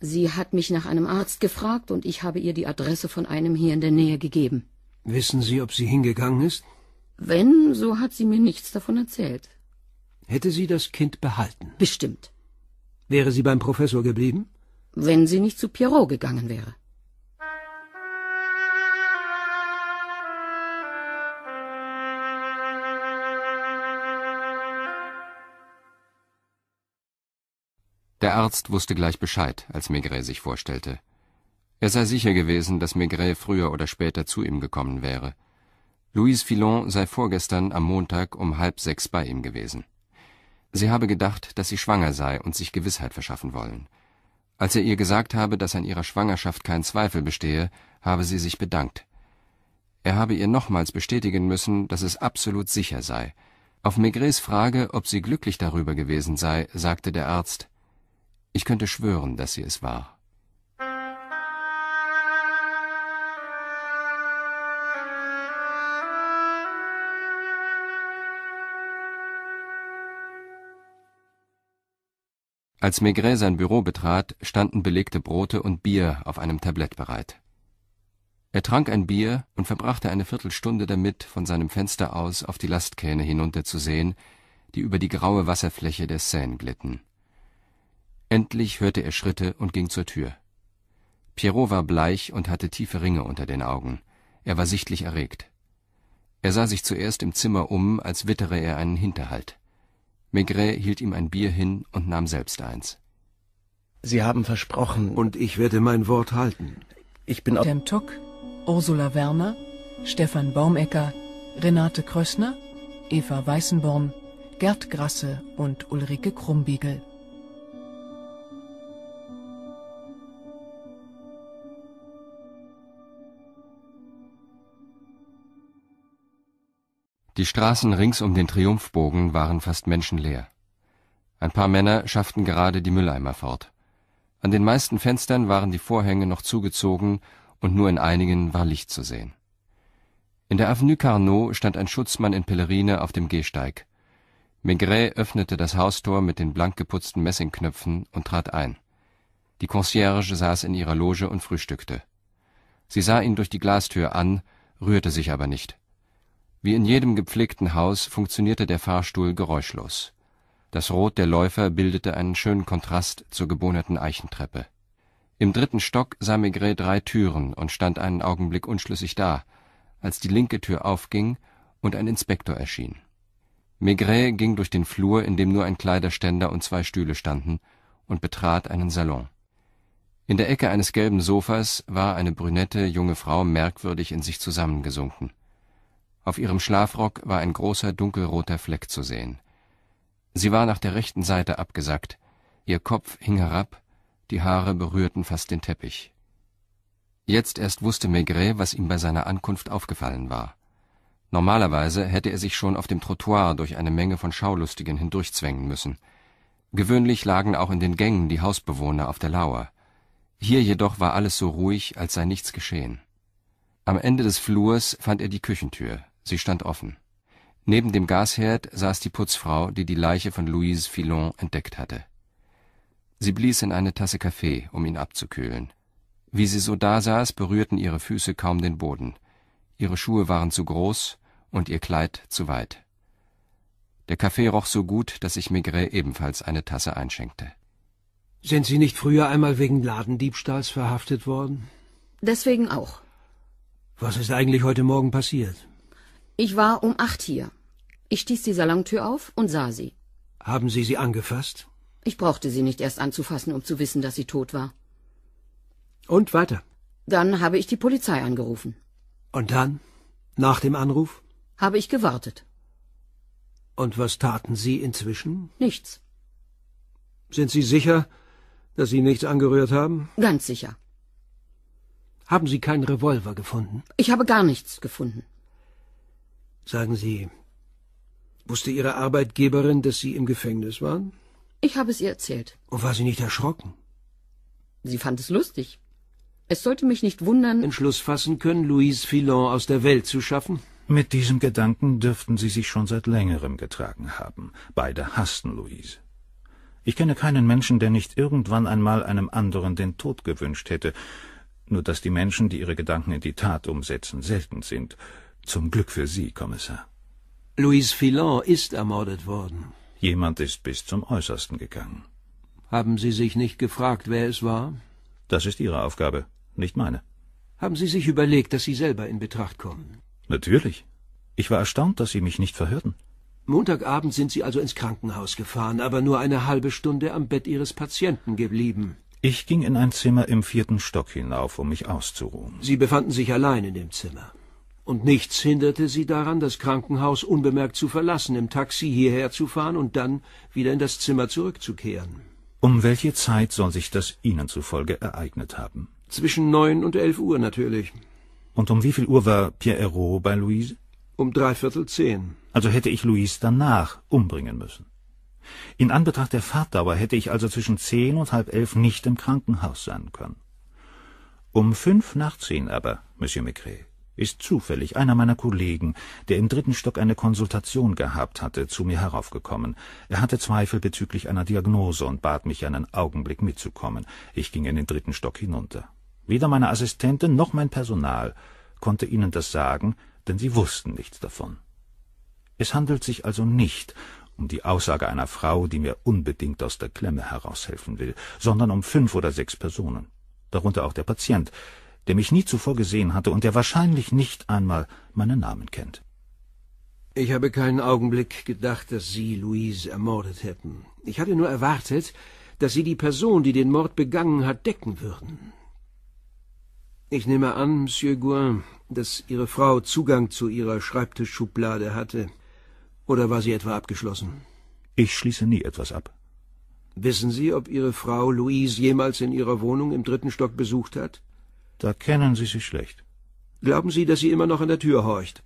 Sie hat mich nach einem Arzt gefragt und ich habe ihr die Adresse von einem hier in der Nähe gegeben. Wissen Sie, ob sie hingegangen ist? Wenn, so hat sie mir nichts davon erzählt. Hätte sie das Kind behalten? Bestimmt. Wäre sie beim Professor geblieben? Wenn sie nicht zu Pierrot gegangen wäre. Der Arzt wusste gleich Bescheid, als Maigret sich vorstellte. Er sei sicher gewesen, dass Maigret früher oder später zu ihm gekommen wäre. Louise Filon sei vorgestern am Montag um halb sechs bei ihm gewesen. Sie habe gedacht, dass sie schwanger sei und sich Gewissheit verschaffen wollen. Als er ihr gesagt habe, dass an ihrer Schwangerschaft kein Zweifel bestehe, habe sie sich bedankt. Er habe ihr nochmals bestätigen müssen, dass es absolut sicher sei. Auf Maigrets Frage, ob sie glücklich darüber gewesen sei, sagte der Arzt, ich könnte schwören, dass sie es war. Als Maigret sein Büro betrat, standen belegte Brote und Bier auf einem Tablett bereit. Er trank ein Bier und verbrachte eine Viertelstunde damit, von seinem Fenster aus auf die Lastkähne hinunterzusehen, die über die graue Wasserfläche der Seine glitten. Endlich hörte er Schritte und ging zur Tür. Pierrot war bleich und hatte tiefe Ringe unter den Augen. Er war sichtlich erregt. Er sah sich zuerst im Zimmer um, als wittere er einen Hinterhalt. Maigret hielt ihm ein Bier hin und nahm selbst eins. Sie haben versprochen. Und ich werde mein Wort halten. Ich bin auch. Dem Tuck, Ursula Werner, Stefan Baumecker, Renate Krössner, Eva Weißenborn, Gerd Grasse und Ulrike Krumbiegel. Die Straßen rings um den Triumphbogen waren fast menschenleer. Ein paar Männer schafften gerade die Mülleimer fort. An den meisten Fenstern waren die Vorhänge noch zugezogen und nur in einigen war Licht zu sehen. In der Avenue Carnot stand ein Schutzmann in Pellerine auf dem Gehsteig. Maigret öffnete das Haustor mit den blank geputzten Messingknöpfen und trat ein. Die Concierge saß in ihrer Loge und frühstückte. Sie sah ihn durch die Glastür an, rührte sich aber nicht. Wie in jedem gepflegten Haus funktionierte der Fahrstuhl geräuschlos. Das Rot der Läufer bildete einen schönen Kontrast zur gebohnerten Eichentreppe. Im dritten Stock sah Maigret drei Türen und stand einen Augenblick unschlüssig da, als die linke Tür aufging und ein Inspektor erschien. Maigret ging durch den Flur, in dem nur ein Kleiderständer und zwei Stühle standen, und betrat einen Salon. In der Ecke eines gelben Sofas war eine brünette junge Frau merkwürdig in sich zusammengesunken. Auf ihrem Schlafrock war ein großer dunkelroter Fleck zu sehen. Sie war nach der rechten Seite abgesackt, ihr Kopf hing herab, die Haare berührten fast den Teppich. Jetzt erst wusste Maigret, was ihm bei seiner Ankunft aufgefallen war. Normalerweise hätte er sich schon auf dem Trottoir durch eine Menge von Schaulustigen hindurchzwängen müssen. Gewöhnlich lagen auch in den Gängen die Hausbewohner auf der Lauer. Hier jedoch war alles so ruhig, als sei nichts geschehen. Am Ende des Flurs fand er die Küchentür. Sie stand offen. Neben dem Gasherd saß die Putzfrau, die die Leiche von Louise Filon entdeckt hatte. Sie blies in eine Tasse Kaffee, um ihn abzukühlen. Wie sie so dasaß, berührten ihre Füße kaum den Boden. Ihre Schuhe waren zu groß und ihr Kleid zu weit. Der Kaffee roch so gut, dass sich Maigret ebenfalls eine Tasse einschenkte. Sind Sie nicht früher einmal wegen Ladendiebstahls verhaftet worden? Deswegen auch. Was ist eigentlich heute Morgen passiert? Ich war um acht hier. Ich stieß die Salontür auf und sah sie. Haben Sie sie angefasst? Ich brauchte sie nicht erst anzufassen, um zu wissen, dass sie tot war. Und weiter? Dann habe ich die Polizei angerufen. Und dann? Nach dem Anruf? Habe ich gewartet. Und was taten Sie inzwischen? Nichts. Sind Sie sicher, dass Sie nichts angerührt haben? Ganz sicher. Haben Sie keinen Revolver gefunden? Ich habe gar nichts gefunden. Sagen Sie, wusste Ihre Arbeitgeberin, dass Sie im Gefängnis waren? Ich habe es ihr erzählt. Und war sie nicht erschrocken? Sie fand es lustig. Es sollte mich nicht wundern. Entschluss fassen können, Louise Filon aus der Welt zu schaffen? Mit diesem Gedanken dürften sie sich schon seit längerem getragen haben. Beide hassten Louise. Ich kenne keinen Menschen, der nicht irgendwann einmal einem anderen den Tod gewünscht hätte, nur dass die Menschen, die ihre Gedanken in die Tat umsetzen, selten sind. Zum Glück für Sie, Kommissar. Louise Filon ist ermordet worden. Jemand ist bis zum Äußersten gegangen. Haben Sie sich nicht gefragt, wer es war? Das ist Ihre Aufgabe, nicht meine. Haben Sie sich überlegt, dass Sie selber in Betracht kommen? Natürlich. Ich war erstaunt, dass Sie mich nicht verhörten. Montagabend sind Sie also ins Krankenhaus gefahren, aber nur eine halbe Stunde am Bett Ihres Patienten geblieben. Ich ging in ein Zimmer im vierten Stock hinauf, um mich auszuruhen. Sie befanden sich allein in dem Zimmer. Und nichts hinderte Sie daran, das Krankenhaus unbemerkt zu verlassen, im Taxi hierher zu fahren und dann wieder in das Zimmer zurückzukehren. Um welche Zeit soll sich das Ihnen zufolge ereignet haben? Zwischen neun und elf Uhr natürlich. Und um wie viel Uhr war Pierre Hérault bei Louise? Um dreiviertel zehn. Also hätte ich Louise danach umbringen müssen. In Anbetracht der Fahrtdauer hätte ich also zwischen zehn und halb elf nicht im Krankenhaus sein können. Um fünf nach zehn aber, Monsieur Maigret, ist zufällig einer meiner Kollegen, der im dritten Stock eine Konsultation gehabt hatte, zu mir heraufgekommen. Er hatte Zweifel bezüglich einer Diagnose und bat mich, einen Augenblick mitzukommen. Ich ging in den dritten Stock hinunter. Weder meine Assistentin noch mein Personal konnte ihnen das sagen, denn sie wussten nichts davon. Es handelt sich also nicht um die Aussage einer Frau, die mir unbedingt aus der Klemme heraushelfen will, sondern um fünf oder sechs Personen, darunter auch der Patient, der mich nie zuvor gesehen hatte und der wahrscheinlich nicht einmal meinen Namen kennt. Ich habe keinen Augenblick gedacht, dass Sie Louise ermordet hätten. Ich hatte nur erwartet, dass Sie die Person, die den Mord begangen hat, decken würden. Ich nehme an, Monsieur Gouin, dass Ihre Frau Zugang zu Ihrer Schreibtischschublade hatte. Oder war sie etwa abgeschlossen? Ich schließe nie etwas ab. Wissen Sie, ob Ihre Frau Louise jemals in ihrer Wohnung im dritten Stock besucht hat? Da kennen Sie sich schlecht. Glauben Sie, dass sie immer noch an der Tür horcht?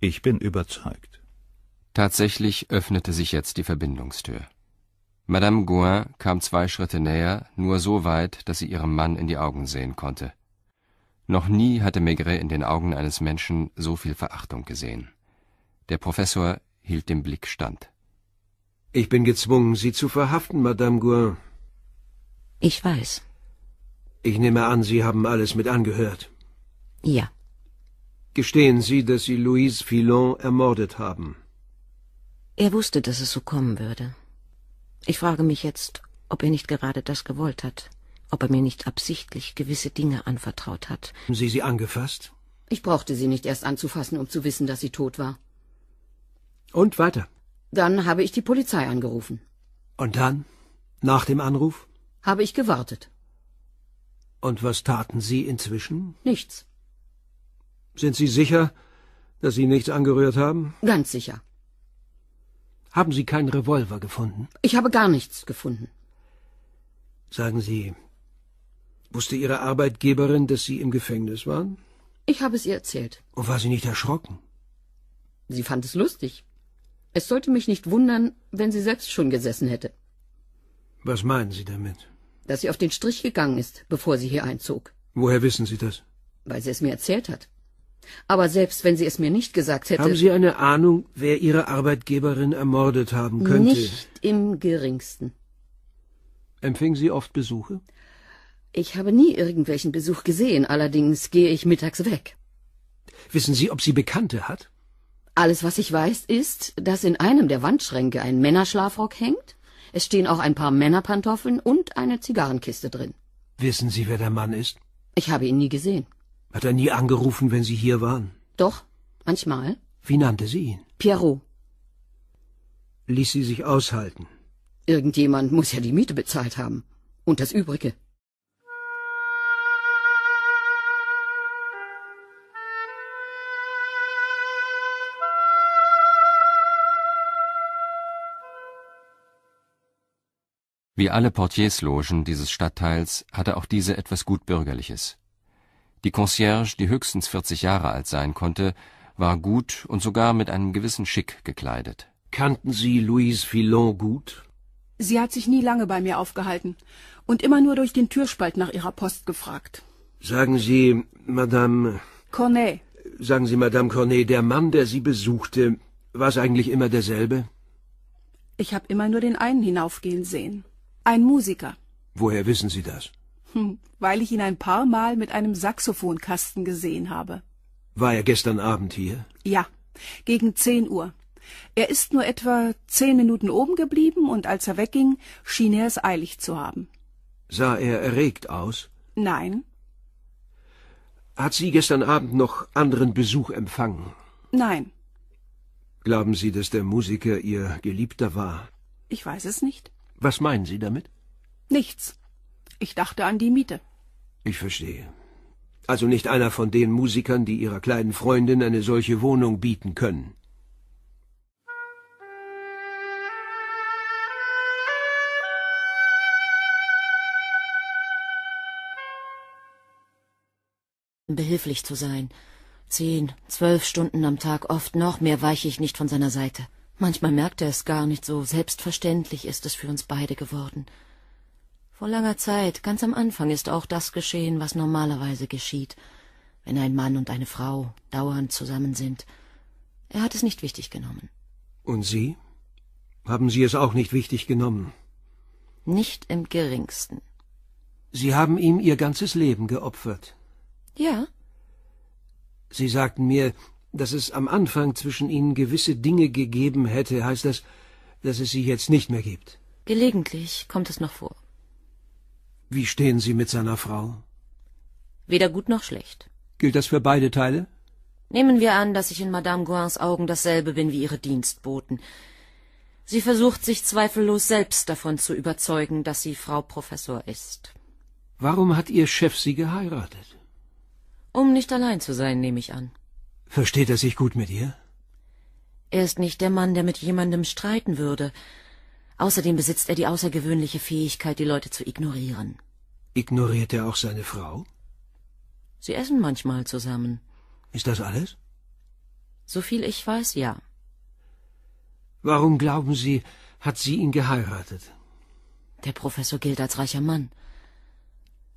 Ich bin überzeugt. Tatsächlich öffnete sich jetzt die Verbindungstür. Madame Gouin kam zwei Schritte näher, nur so weit, dass sie ihrem Mann in die Augen sehen konnte. Noch nie hatte Maigret in den Augen eines Menschen so viel Verachtung gesehen. Der Professor hielt dem Blick stand. Ich bin gezwungen, Sie zu verhaften, Madame Gouin. Ich weiß. Ich nehme an, Sie haben alles mit angehört. Ja. Gestehen Sie, dass Sie Louise Filon ermordet haben. Er wusste, dass es so kommen würde. Ich frage mich jetzt, ob er nicht gerade das gewollt hat, ob er mir nicht absichtlich gewisse Dinge anvertraut hat. Haben Sie sie angefasst? Ich brauchte sie nicht erst anzufassen, um zu wissen, dass sie tot war. Und weiter? Dann habe ich die Polizei angerufen. Und dann? Nach dem Anruf? Habe ich gewartet. Und was taten Sie inzwischen? Nichts. Sind Sie sicher, dass Sie nichts angerührt haben? Ganz sicher. Haben Sie keinen Revolver gefunden? Ich habe gar nichts gefunden. Sagen Sie, wusste Ihre Arbeitgeberin, dass Sie im Gefängnis waren? Ich habe es ihr erzählt. Und war sie nicht erschrocken? Sie fand es lustig. Es sollte mich nicht wundern, wenn sie selbst schon gesessen hätte. Was meinen Sie damit? Dass sie auf den Strich gegangen ist, bevor sie hier einzog. Woher wissen Sie das? Weil sie es mir erzählt hat. Aber selbst wenn sie es mir nicht gesagt hätte. Haben Sie eine Ahnung, wer Ihre Arbeitgeberin ermordet haben könnte? Nicht im geringsten. Empfing sie oft Besuche? Ich habe nie irgendwelchen Besuch gesehen, allerdings gehe ich mittags weg. Wissen Sie, ob sie Bekannte hat? Alles, was ich weiß, ist, dass in einem der Wandschränke ein Männerschlafrock hängt. Es stehen auch ein paar Männerpantoffeln und eine Zigarrenkiste drin. Wissen Sie, wer der Mann ist? Ich habe ihn nie gesehen. Hat er nie angerufen, wenn Sie hier waren? Doch, manchmal. Wie nannte sie ihn? Pierrot. Ließ sie sich aushalten? Irgendjemand muss ja die Miete bezahlt haben. Und das Übrige. Wie alle Portierslogen dieses Stadtteils hatte auch diese etwas Gutbürgerliches. Die Concierge, die höchstens 40 Jahre alt sein konnte, war gut und sogar mit einem gewissen Schick gekleidet. Kannten Sie Louise Filon gut? Sie hat sich nie lange bei mir aufgehalten und immer nur durch den Türspalt nach ihrer Post gefragt. Sagen Sie, Madame, Cornet, sagen Sie, Madame Cornet, der Mann, der Sie besuchte, war es eigentlich immer derselbe? ich habe immer nur den einen hinaufgehen sehen. Ein Musiker. Woher wissen Sie das? Hm, weil ich ihn ein paar Mal mit einem Saxophonkasten gesehen habe. War er gestern Abend hier? Ja, gegen zehn Uhr. Er ist nur etwa zehn Minuten oben geblieben und als er wegging, schien er es eilig zu haben. Sah er erregt aus? Nein, Hat sie gestern Abend noch anderen Besuch empfangen? nein, Glauben Sie, dass der Musiker Ihr Geliebter war? ich weiß es nicht. Was meinen Sie damit? Nichts. Ich dachte an die Miete. Ich verstehe. Also nicht einer von den Musikern, die ihrer kleinen Freundin eine solche Wohnung bieten können. behilflich zu sein. Zehn, zwölf Stunden am Tag, oft noch mehr weiche ich nicht von seiner Seite. Manchmal merkt er es gar nicht, so selbstverständlich ist es für uns beide geworden. Vor langer Zeit, ganz am Anfang, ist auch das geschehen, was normalerweise geschieht, wenn ein Mann und eine Frau dauernd zusammen sind. Er hat es nicht wichtig genommen. Und Sie? Haben Sie es auch nicht wichtig genommen? Nicht im geringsten. Sie haben ihm Ihr ganzes Leben geopfert. Ja, Sie sagten mir, dass es am Anfang zwischen Ihnen gewisse Dinge gegeben hätte. Heißt das, dass es sie jetzt nicht mehr gibt? gelegentlich kommt es noch vor. Wie stehen Sie mit seiner Frau? Weder gut noch schlecht. Gilt das für beide Teile? Nehmen wir an, dass ich in Madame Gouins Augen dasselbe bin wie ihre Dienstboten. Sie versucht sich zweifellos selbst davon zu überzeugen, dass sie Frau Professor ist. Warum hat Ihr Chef Sie geheiratet? Um nicht allein zu sein, nehme ich an. Versteht er sich gut mit ihr? Er ist nicht der Mann, der mit jemandem streiten würde. Außerdem besitzt er die außergewöhnliche Fähigkeit, die Leute zu ignorieren. Ignoriert er auch seine Frau? Sie essen manchmal zusammen. Ist das alles? Soviel ich weiß, ja. Warum glauben Sie, hat sie ihn geheiratet? Der Professor gilt als reicher Mann.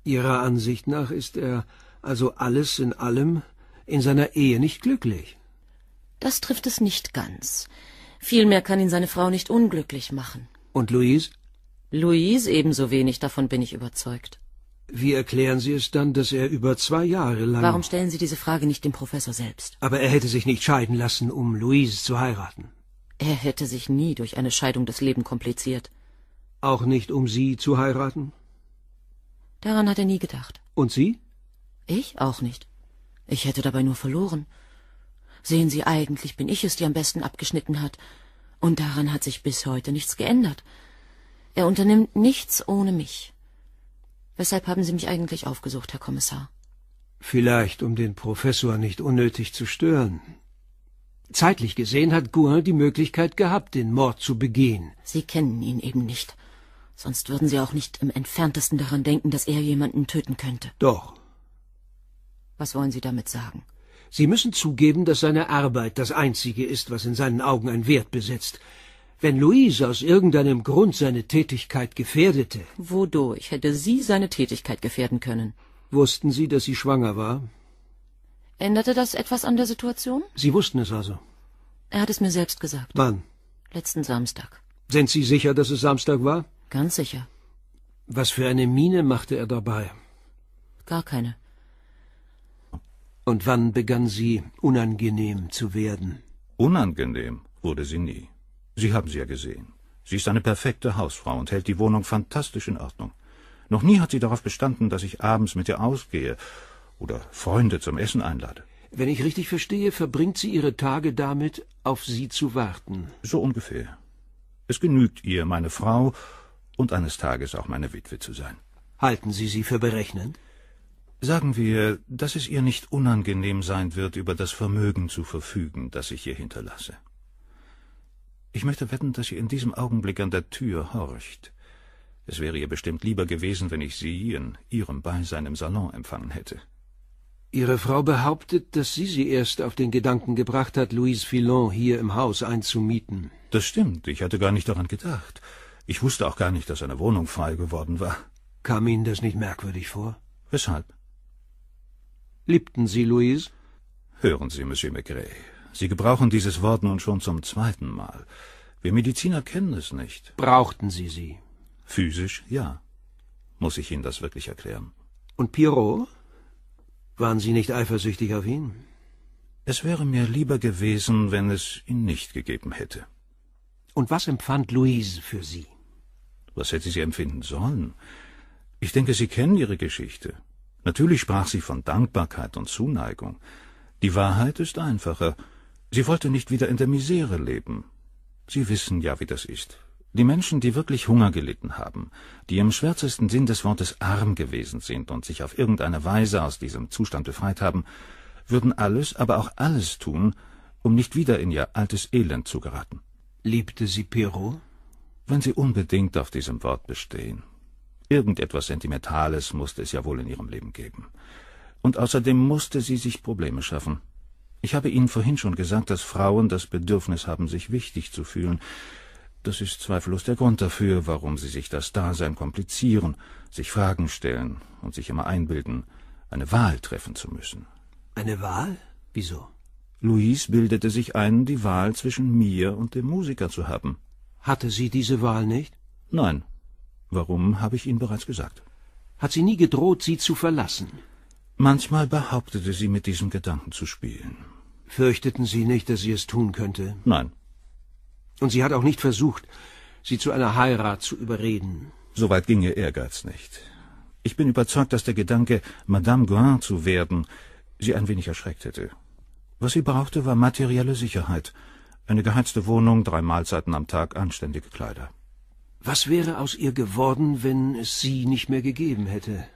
Ihrer Ansicht nach ist er also alles in allem in seiner Ehe nicht glücklich. Das trifft es nicht ganz. Vielmehr kann ihn seine Frau nicht unglücklich machen. Und Louise? Louise ebenso wenig, davon bin ich überzeugt. Wie erklären Sie es dann, dass er über zwei Jahre lang... Warum stellen Sie diese Frage nicht dem Professor selbst? Aber er hätte sich nicht scheiden lassen, um Louise zu heiraten. Er hätte sich nie durch eine Scheidung das Leben kompliziert. Auch nicht, um sie zu heiraten? Daran hat er nie gedacht. Und Sie? Ich auch nicht. Ich hätte dabei nur verloren. Sehen Sie, eigentlich bin ich es, die am besten abgeschnitten hat. Und daran hat sich bis heute nichts geändert. Er unternimmt nichts ohne mich. Weshalb haben Sie mich eigentlich aufgesucht, Herr Kommissar? Vielleicht, um den Professor nicht unnötig zu stören. Zeitlich gesehen hat Gouin die Möglichkeit gehabt, den Mord zu begehen. Sie kennen ihn eben nicht. Sonst würden Sie auch nicht im entferntesten daran denken, dass er jemanden töten könnte. Doch. Was wollen Sie damit sagen? Sie müssen zugeben, dass seine Arbeit das Einzige ist, was in seinen Augen einen Wert besitzt. Wenn Louise aus irgendeinem Grund seine Tätigkeit gefährdete, Wodurch hätte sie seine Tätigkeit gefährden können? wussten Sie, dass sie schwanger war? Änderte das etwas an der Situation? Sie wussten es also. Er hat es mir selbst gesagt. Wann? Letzten Samstag. Sind Sie sicher, dass es Samstag war? Ganz sicher. Was für eine Miene machte er dabei? Gar keine. Und wann begann sie unangenehm zu werden? Unangenehm wurde sie nie. Sie haben sie ja gesehen. Sie ist eine perfekte Hausfrau und hält die Wohnung fantastisch in Ordnung. Noch nie hat sie darauf bestanden, dass ich abends mit ihr ausgehe oder Freunde zum Essen einlade. Wenn ich richtig verstehe, verbringt sie ihre Tage damit, auf sie zu warten. So ungefähr. Es genügt ihr, meine Frau und eines Tages auch meine Witwe zu sein. Halten Sie sie für berechnend? Sagen wir, dass es ihr nicht unangenehm sein wird, über das Vermögen zu verfügen, das ich ihr hinterlasse. Ich möchte wetten, dass sie in diesem Augenblick an der Tür horcht. Es wäre ihr bestimmt lieber gewesen, wenn ich sie in ihrem Beisein im Salon empfangen hätte. Ihre Frau behauptet, dass sie sie erst auf den Gedanken gebracht hat, Louise Filon hier im Haus einzumieten. Das stimmt, ich hatte gar nicht daran gedacht. Ich wusste auch gar nicht, dass eine Wohnung frei geworden war. Kam Ihnen das nicht merkwürdig vor? Weshalb? Liebten Sie Louise? Hören Sie, Monsieur Maigret, Sie gebrauchen dieses Wort nun schon zum zweiten Mal. Wir Mediziner kennen es nicht. Brauchten Sie sie? Physisch, ja. Muss ich Ihnen das wirklich erklären? Und Pierrot? Waren Sie nicht eifersüchtig auf ihn? Es wäre mir lieber gewesen, wenn es ihn nicht gegeben hätte. Und was empfand Louise für Sie? Was hätte sie empfinden sollen? Ich denke, Sie kennen Ihre Geschichte. Natürlich sprach sie von Dankbarkeit und Zuneigung. Die Wahrheit ist einfacher. Sie wollte nicht wieder in der Misere leben. Sie wissen ja, wie das ist. Die Menschen, die wirklich Hunger gelitten haben, die im schwärzesten Sinn des Wortes arm gewesen sind und sich auf irgendeine Weise aus diesem Zustand befreit haben, würden alles, aber auch alles tun, um nicht wieder in ihr altes Elend zu geraten. Liebte sie Pierrot? Wenn Sie unbedingt auf diesem Wort bestehen. Irgendetwas Sentimentales musste es ja wohl in ihrem Leben geben. Und außerdem musste sie sich Probleme schaffen. Ich habe Ihnen vorhin schon gesagt, dass Frauen das Bedürfnis haben, sich wichtig zu fühlen. Das ist zweifellos der Grund dafür, warum sie sich das Dasein komplizieren, sich Fragen stellen und sich immer einbilden, eine Wahl treffen zu müssen. Eine Wahl? Wieso? Louise bildete sich ein, die Wahl zwischen mir und dem Musiker zu haben. Hatte sie diese Wahl nicht? Nein. Warum, habe ich Ihnen bereits gesagt. Hat sie nie gedroht, Sie zu verlassen? Manchmal behauptete sie, mit diesem Gedanken zu spielen. Fürchteten Sie nicht, dass sie es tun könnte? Nein. Und sie hat auch nicht versucht, Sie zu einer Heirat zu überreden? Soweit ging ihr Ehrgeiz nicht. Ich bin überzeugt, dass der Gedanke, Madame Gouin zu werden, sie ein wenig erschreckt hätte. Was sie brauchte, war materielle Sicherheit. Eine geheizte Wohnung, drei Mahlzeiten am Tag, anständige Kleider. Was wäre aus ihr geworden, wenn es sie nicht mehr gegeben hätte?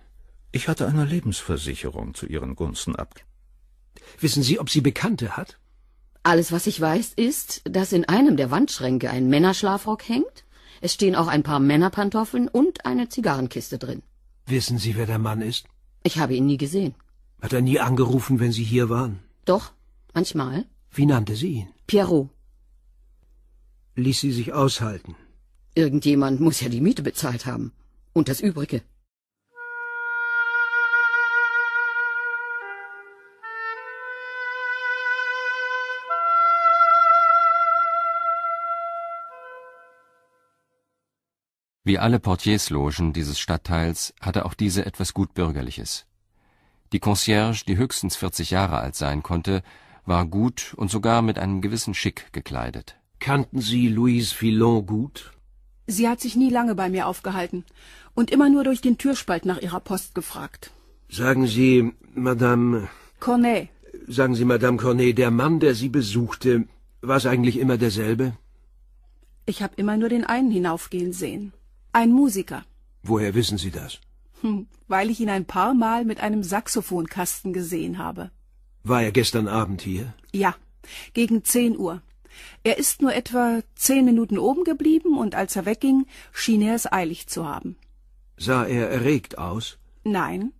Ich hatte eine Lebensversicherung zu ihren Gunsten ab. Wissen Sie, ob sie Bekannte hat? Alles, was ich weiß, ist, dass in einem der Wandschränke ein Männerschlafrock hängt. Es stehen auch ein paar Männerpantoffeln und eine Zigarrenkiste drin. Wissen Sie, wer der Mann ist? Ich habe ihn nie gesehen. Hat er nie angerufen, wenn Sie hier waren? Doch, manchmal. Wie nannte sie ihn? Pierrot. Ließ sie sich aushalten? Irgendjemand muss ja die Miete bezahlt haben. Und das Übrige. Wie alle Portierslogen dieses Stadtteils hatte auch diese etwas Gutbürgerliches. Die Concierge, die höchstens 40 Jahre alt sein konnte, war gut und sogar mit einem gewissen Schick gekleidet. Kannten Sie Louise Filon gut? Sie hat sich nie lange bei mir aufgehalten und immer nur durch den Türspalt nach ihrer Post gefragt. Sagen Sie, Madame. Cornet. Sagen Sie, Madame Cornet, der Mann, der Sie besuchte, war es eigentlich immer derselbe? Ich habe immer nur den einen hinaufgehen sehen. Ein Musiker. Woher wissen Sie das? Hm, weil ich ihn ein paar Mal mit einem Saxophonkasten gesehen habe. War er gestern Abend hier? Ja, gegen zehn Uhr. Er ist nur etwa zehn Minuten oben geblieben und als er wegging, schien er es eilig zu haben. Sah er erregt aus? Nein.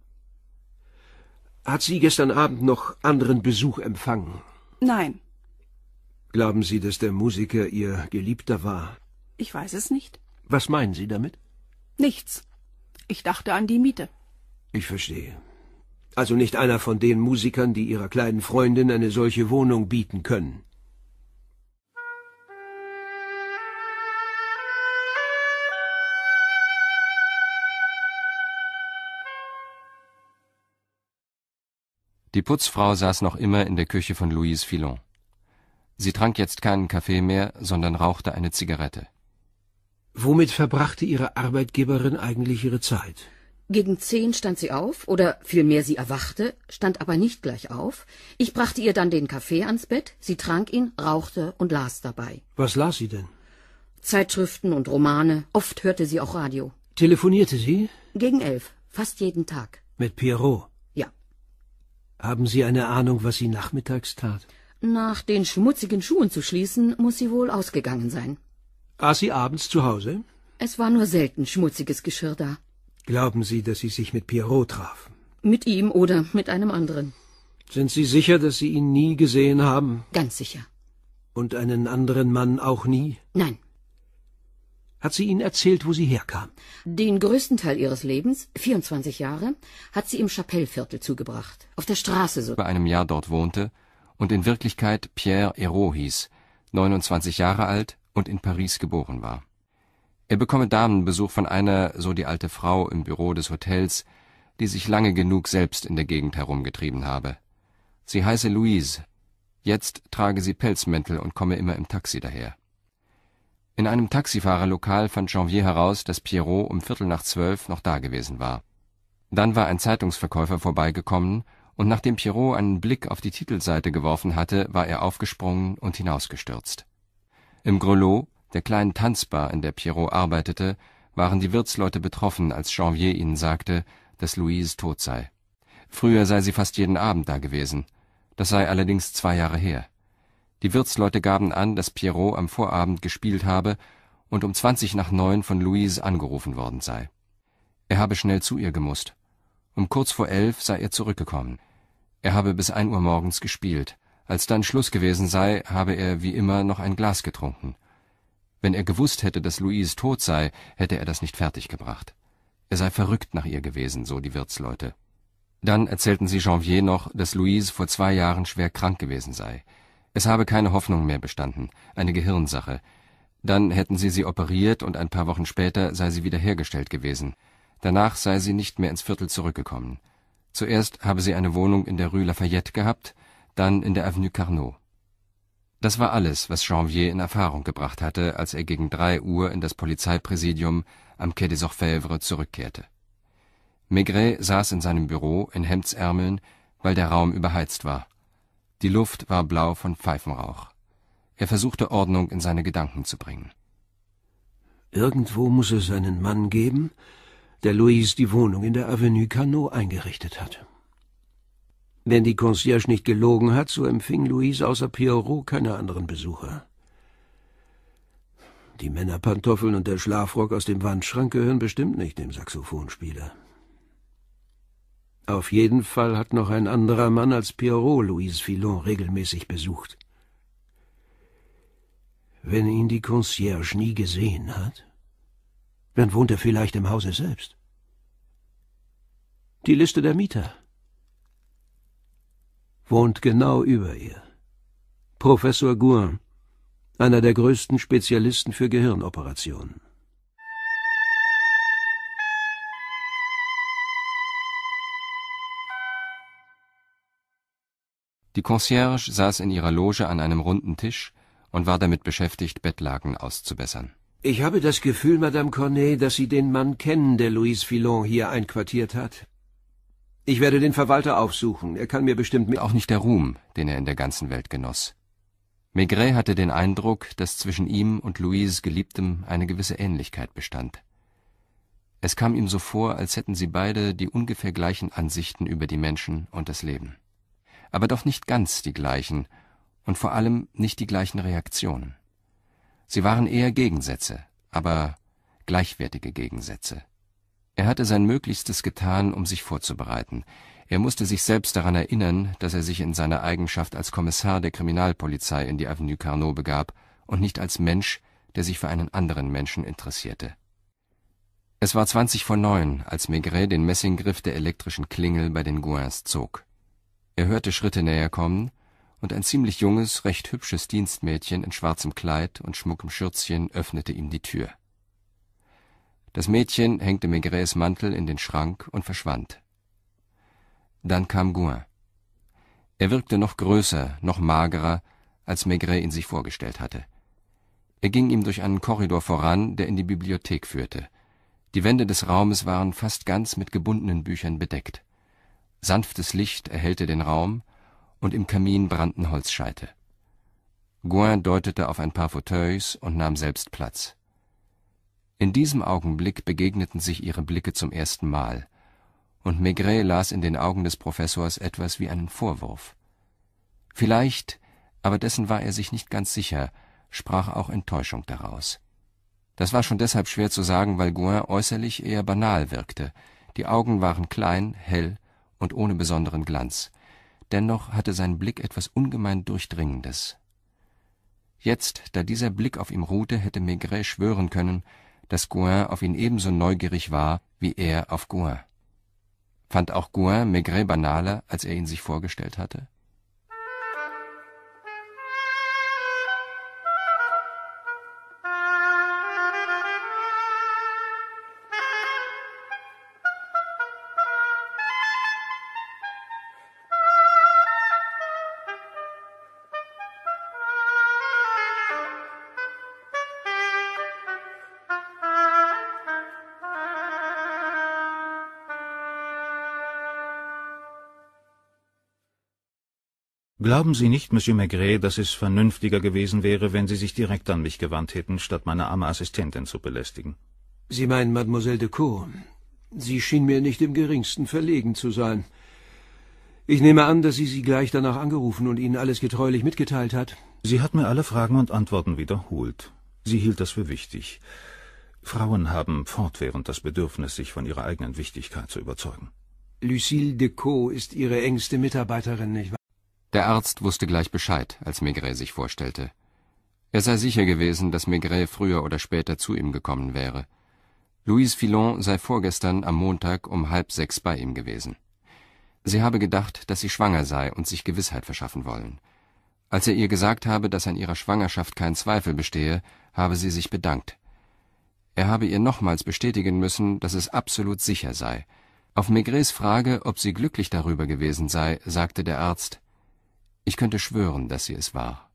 Hat sie gestern Abend noch anderen Besuch empfangen? Nein. Glauben Sie, dass der Musiker Ihr Geliebter war? Ich weiß es nicht. Was meinen Sie damit? Nichts. Ich dachte an die Miete. Ich verstehe. Also nicht einer von den Musikern, die ihrer kleinen Freundin eine solche Wohnung bieten können. Die Putzfrau saß noch immer in der Küche von Louise Filon. Sie trank jetzt keinen Kaffee mehr, sondern rauchte eine Zigarette. Womit verbrachte Ihre Arbeitgeberin eigentlich ihre Zeit? Gegen zehn stand sie auf, oder vielmehr sie erwachte, stand aber nicht gleich auf. Ich brachte ihr dann den Kaffee ans Bett, sie trank ihn, rauchte und las dabei. Was las sie denn? Zeitschriften und Romane, oft hörte sie auch Radio. Telefonierte sie? Gegen elf, fast jeden Tag. Mit Pierrot? Haben Sie eine Ahnung, was sie nachmittags tat? Nach den schmutzigen Schuhen zu schließen, muss sie wohl ausgegangen sein. Aß sie abends zu Hause? Es war nur selten schmutziges Geschirr da. Glauben Sie, dass sie sich mit Pierrot traf? Mit ihm oder mit einem anderen. Sind Sie sicher, dass Sie ihn nie gesehen haben? Ganz sicher. Und einen anderen Mann auch nie? Nein. Hat sie Ihnen erzählt, wo sie herkam? Den größten Teil ihres Lebens, 24 Jahre, hat sie im Chapellviertel zugebracht. Auf der Straße so. Bei einem Jahr dort wohnte und in Wirklichkeit Pierre Hérault hieß, 29 Jahre alt und in Paris geboren war. Er bekomme Damenbesuch von einer, so die alte Frau im Büro des Hotels, die sich lange genug selbst in der Gegend herumgetrieben habe. Sie heiße Louise. Jetzt trage sie Pelzmäntel und komme immer im Taxi daher. In einem Taxifahrerlokal fand Janvier heraus, dass Pierrot um Viertel nach zwölf noch dagewesen war. Dann war ein Zeitungsverkäufer vorbeigekommen, und nachdem Pierrot einen Blick auf die Titelseite geworfen hatte, war er aufgesprungen und hinausgestürzt. Im Grelot, der kleinen Tanzbar, in der Pierrot arbeitete, waren die Wirtsleute betroffen, als Janvier ihnen sagte, dass Louise tot sei. Früher sei sie fast jeden Abend da gewesen. Das sei allerdings zwei Jahre her. Die Wirtsleute gaben an, dass Pierrot am Vorabend gespielt habe und um zwanzig nach neun von Louise angerufen worden sei. Er habe schnell zu ihr gemusst. Um kurz vor elf sei er zurückgekommen. Er habe bis ein Uhr morgens gespielt. Als dann Schluss gewesen sei, habe er wie immer noch ein Glas getrunken. Wenn er gewusst hätte, dass Louise tot sei, hätte er das nicht fertiggebracht. Er sei verrückt nach ihr gewesen, so die Wirtsleute. Dann erzählten sie Janvier noch, dass Louise vor zwei Jahren schwer krank gewesen sei. Es habe keine Hoffnung mehr bestanden, eine Gehirnsache. Dann hätten sie sie operiert und ein paar Wochen später sei sie wieder hergestellt gewesen. Danach sei sie nicht mehr ins Viertel zurückgekommen. Zuerst habe sie eine Wohnung in der Rue Lafayette gehabt, dann in der Avenue Carnot. Das war alles, was Janvier in Erfahrung gebracht hatte, als er gegen drei Uhr in das Polizeipräsidium am Quai des Orfèvres zurückkehrte. Maigret saß in seinem Büro in Hemdsärmeln, weil der Raum überheizt war. Die Luft war blau von Pfeifenrauch. Er versuchte Ordnung in seine Gedanken zu bringen. Irgendwo muss es einen Mann geben, der Louise die Wohnung in der Avenue Carnot eingerichtet hat. Wenn die Concierge nicht gelogen hat, so empfing Louise außer Pierrot keine anderen Besucher. Die Männerpantoffeln und der Schlafrock aus dem Wandschrank gehören bestimmt nicht dem Saxophonspieler. Auf jeden Fall hat noch ein anderer Mann als Pierrot Louise Filon regelmäßig besucht. Wenn ihn die Concierge nie gesehen hat, dann wohnt er vielleicht im Hause selbst. Die Liste der Mieter wohnt genau über ihr. Professor Gouin, einer der größten Spezialisten für Gehirnoperationen. Die Concierge saß in ihrer Loge an einem runden Tisch und war damit beschäftigt, Bettlaken auszubessern. Ich habe das Gefühl, Madame Cornet, dass Sie den Mann kennen, der Louise Filon hier einquartiert hat. Ich werde den Verwalter aufsuchen. Er kann mir bestimmt mit. Auch nicht der Ruhm, den er in der ganzen Welt genoss. Maigret hatte den Eindruck, dass zwischen ihm und Louise Geliebtem eine gewisse Ähnlichkeit bestand. Es kam ihm so vor, als hätten sie beide die ungefähr gleichen Ansichten über die Menschen und das Leben aber doch nicht ganz die gleichen und vor allem nicht die gleichen Reaktionen. Sie waren eher Gegensätze, aber gleichwertige Gegensätze. Er hatte sein Möglichstes getan, um sich vorzubereiten. Er musste sich selbst daran erinnern, dass er sich in seiner Eigenschaft als Kommissar der Kriminalpolizei in die Avenue Carnot begab und nicht als Mensch, der sich für einen anderen Menschen interessierte. Es war zwanzig vor neun, als Maigret den Messinggriff der elektrischen Klingel bei den Gouins zog. Er hörte Schritte näher kommen, und ein ziemlich junges, recht hübsches Dienstmädchen in schwarzem Kleid und schmuckem Schürzchen öffnete ihm die Tür. Das Mädchen hängte Maigrets Mantel in den Schrank und verschwand. Dann kam Gouin. Er wirkte noch größer, noch magerer, als Maigret ihn sich vorgestellt hatte. Er ging ihm durch einen Korridor voran, der in die Bibliothek führte. Die Wände des Raumes waren fast ganz mit gebundenen Büchern bedeckt. Sanftes Licht erhellte den Raum, und im Kamin brannten Holzscheite. Gouin deutete auf ein paar Fauteuils und nahm selbst Platz. In diesem Augenblick begegneten sich ihre Blicke zum ersten Mal, und Maigret las in den Augen des Professors etwas wie einen Vorwurf. Vielleicht, aber dessen war er sich nicht ganz sicher, sprach auch Enttäuschung daraus. Das war schon deshalb schwer zu sagen, weil Gouin äußerlich eher banal wirkte. Die Augen waren klein, hell und ohne besonderen Glanz. dennoch hatte sein Blick etwas ungemein Durchdringendes. Jetzt, da dieser Blick auf ihm ruhte, hätte Maigret schwören können, dass Gouin auf ihn ebenso neugierig war, wie er auf Gouin. Fand auch Gouin Maigret banaler, als er ihn sich vorgestellt hatte? Glauben Sie nicht, Monsieur Maigret, dass es vernünftiger gewesen wäre, wenn Sie sich direkt an mich gewandt hätten, statt meine arme Assistentin zu belästigen? Sie meinen Mademoiselle de Caux. Sie schien mir nicht im geringsten verlegen zu sein. Ich nehme an, dass sie Sie gleich danach angerufen und Ihnen alles getreulich mitgeteilt hat. Sie hat mir alle Fragen und Antworten wiederholt. Sie hielt das für wichtig. Frauen haben fortwährend das Bedürfnis, sich von ihrer eigenen Wichtigkeit zu überzeugen. Lucille de Caux ist Ihre engste Mitarbeiterin, nicht wahr? Der Arzt wusste gleich Bescheid, als Maigret sich vorstellte. Er sei sicher gewesen, dass Maigret früher oder später zu ihm gekommen wäre. Louise Filon sei vorgestern am Montag um halb sechs bei ihm gewesen. Sie habe gedacht, dass sie schwanger sei und sich Gewissheit verschaffen wollen. Als er ihr gesagt habe, dass an ihrer Schwangerschaft kein Zweifel bestehe, habe sie sich bedankt. Er habe ihr nochmals bestätigen müssen, dass es absolut sicher sei. Auf Maigrets Frage, ob sie glücklich darüber gewesen sei, sagte der Arzt, ich könnte schwören, dass sie es war.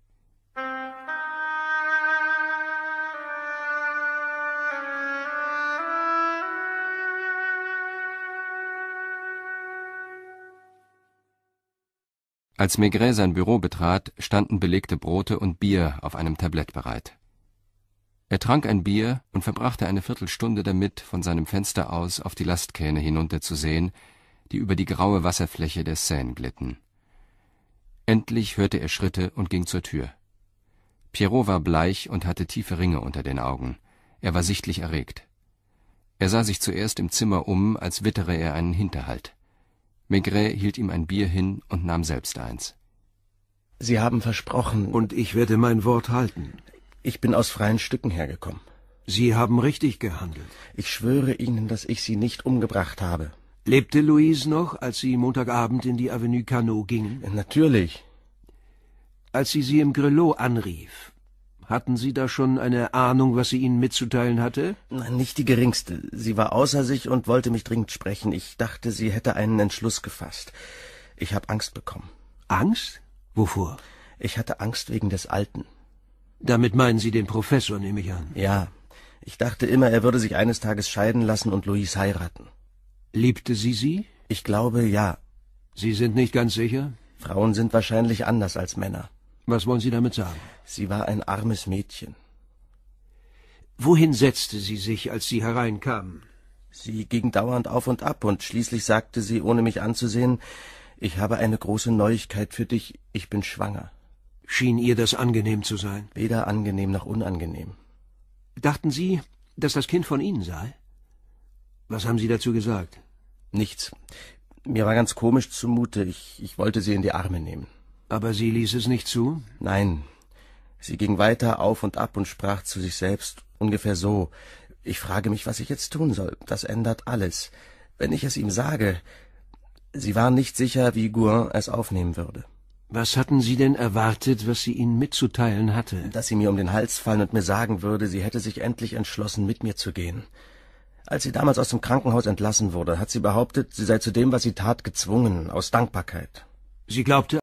Als Maigret sein Büro betrat, standen belegte Brote und Bier auf einem Tablett bereit. Er trank ein Bier und verbrachte eine Viertelstunde damit, von seinem Fenster aus auf die Lastkähne hinunterzusehen, die über die graue Wasserfläche der Seine glitten. Endlich hörte er Schritte und ging zur Tür. Pierrot war bleich und hatte tiefe Ringe unter den Augen. Er war sichtlich erregt. Er sah sich zuerst im Zimmer um, als wittere er einen Hinterhalt. Maigret hielt ihm ein Bier hin und nahm selbst eins. Sie haben versprochen. Und ich werde mein Wort halten. Ich bin aus freien Stücken hergekommen. Sie haben richtig gehandelt. Ich schwöre Ihnen, dass ich Sie nicht umgebracht habe. Lebte Louise noch, als Sie Montagabend in die Avenue Carnot gingen? Natürlich. Als sie Sie im Grelot anrief, hatten Sie da schon eine Ahnung, was sie Ihnen mitzuteilen hatte? Nein, nicht die geringste. Sie war außer sich und wollte mich dringend sprechen. Ich dachte, sie hätte einen Entschluss gefasst. Ich habe Angst bekommen. Angst? Wovor? Ich hatte Angst wegen des Alten. Damit meinen Sie den Professor, nehme ich an. Ja. Ich dachte immer, er würde sich eines Tages scheiden lassen und Louise heiraten. Liebte sie Sie? Ich glaube, ja. Sie sind nicht ganz sicher? Frauen sind wahrscheinlich anders als Männer. Was wollen Sie damit sagen? Sie war ein armes Mädchen. Wohin setzte sie sich, als Sie hereinkamen? Sie ging dauernd auf und ab, und schließlich sagte sie, ohne mich anzusehen, ich habe eine große Neuigkeit für dich, ich bin schwanger. Schien ihr das angenehm zu sein? Weder angenehm noch unangenehm. Dachten Sie, dass das Kind von Ihnen sei? Was haben Sie dazu gesagt? Nichts. Mir war ganz komisch zumute. Ich, ich wollte sie in die Arme nehmen. Aber sie ließ es nicht zu? Nein. Sie ging weiter auf und ab und sprach zu sich selbst ungefähr so. Ich frage mich, was ich jetzt tun soll. Das ändert alles. Wenn ich es ihm sage. Sie war nicht sicher, wie Gouin es aufnehmen würde. Was hatten Sie denn erwartet, was sie Ihnen mitzuteilen hatte? Dass sie mir um den Hals fallen und mir sagen würde, sie hätte sich endlich entschlossen, mit mir zu gehen. Als sie damals aus dem Krankenhaus entlassen wurde, hat sie behauptet, sie sei zu dem, was sie tat, gezwungen, aus Dankbarkeit. Sie glaubte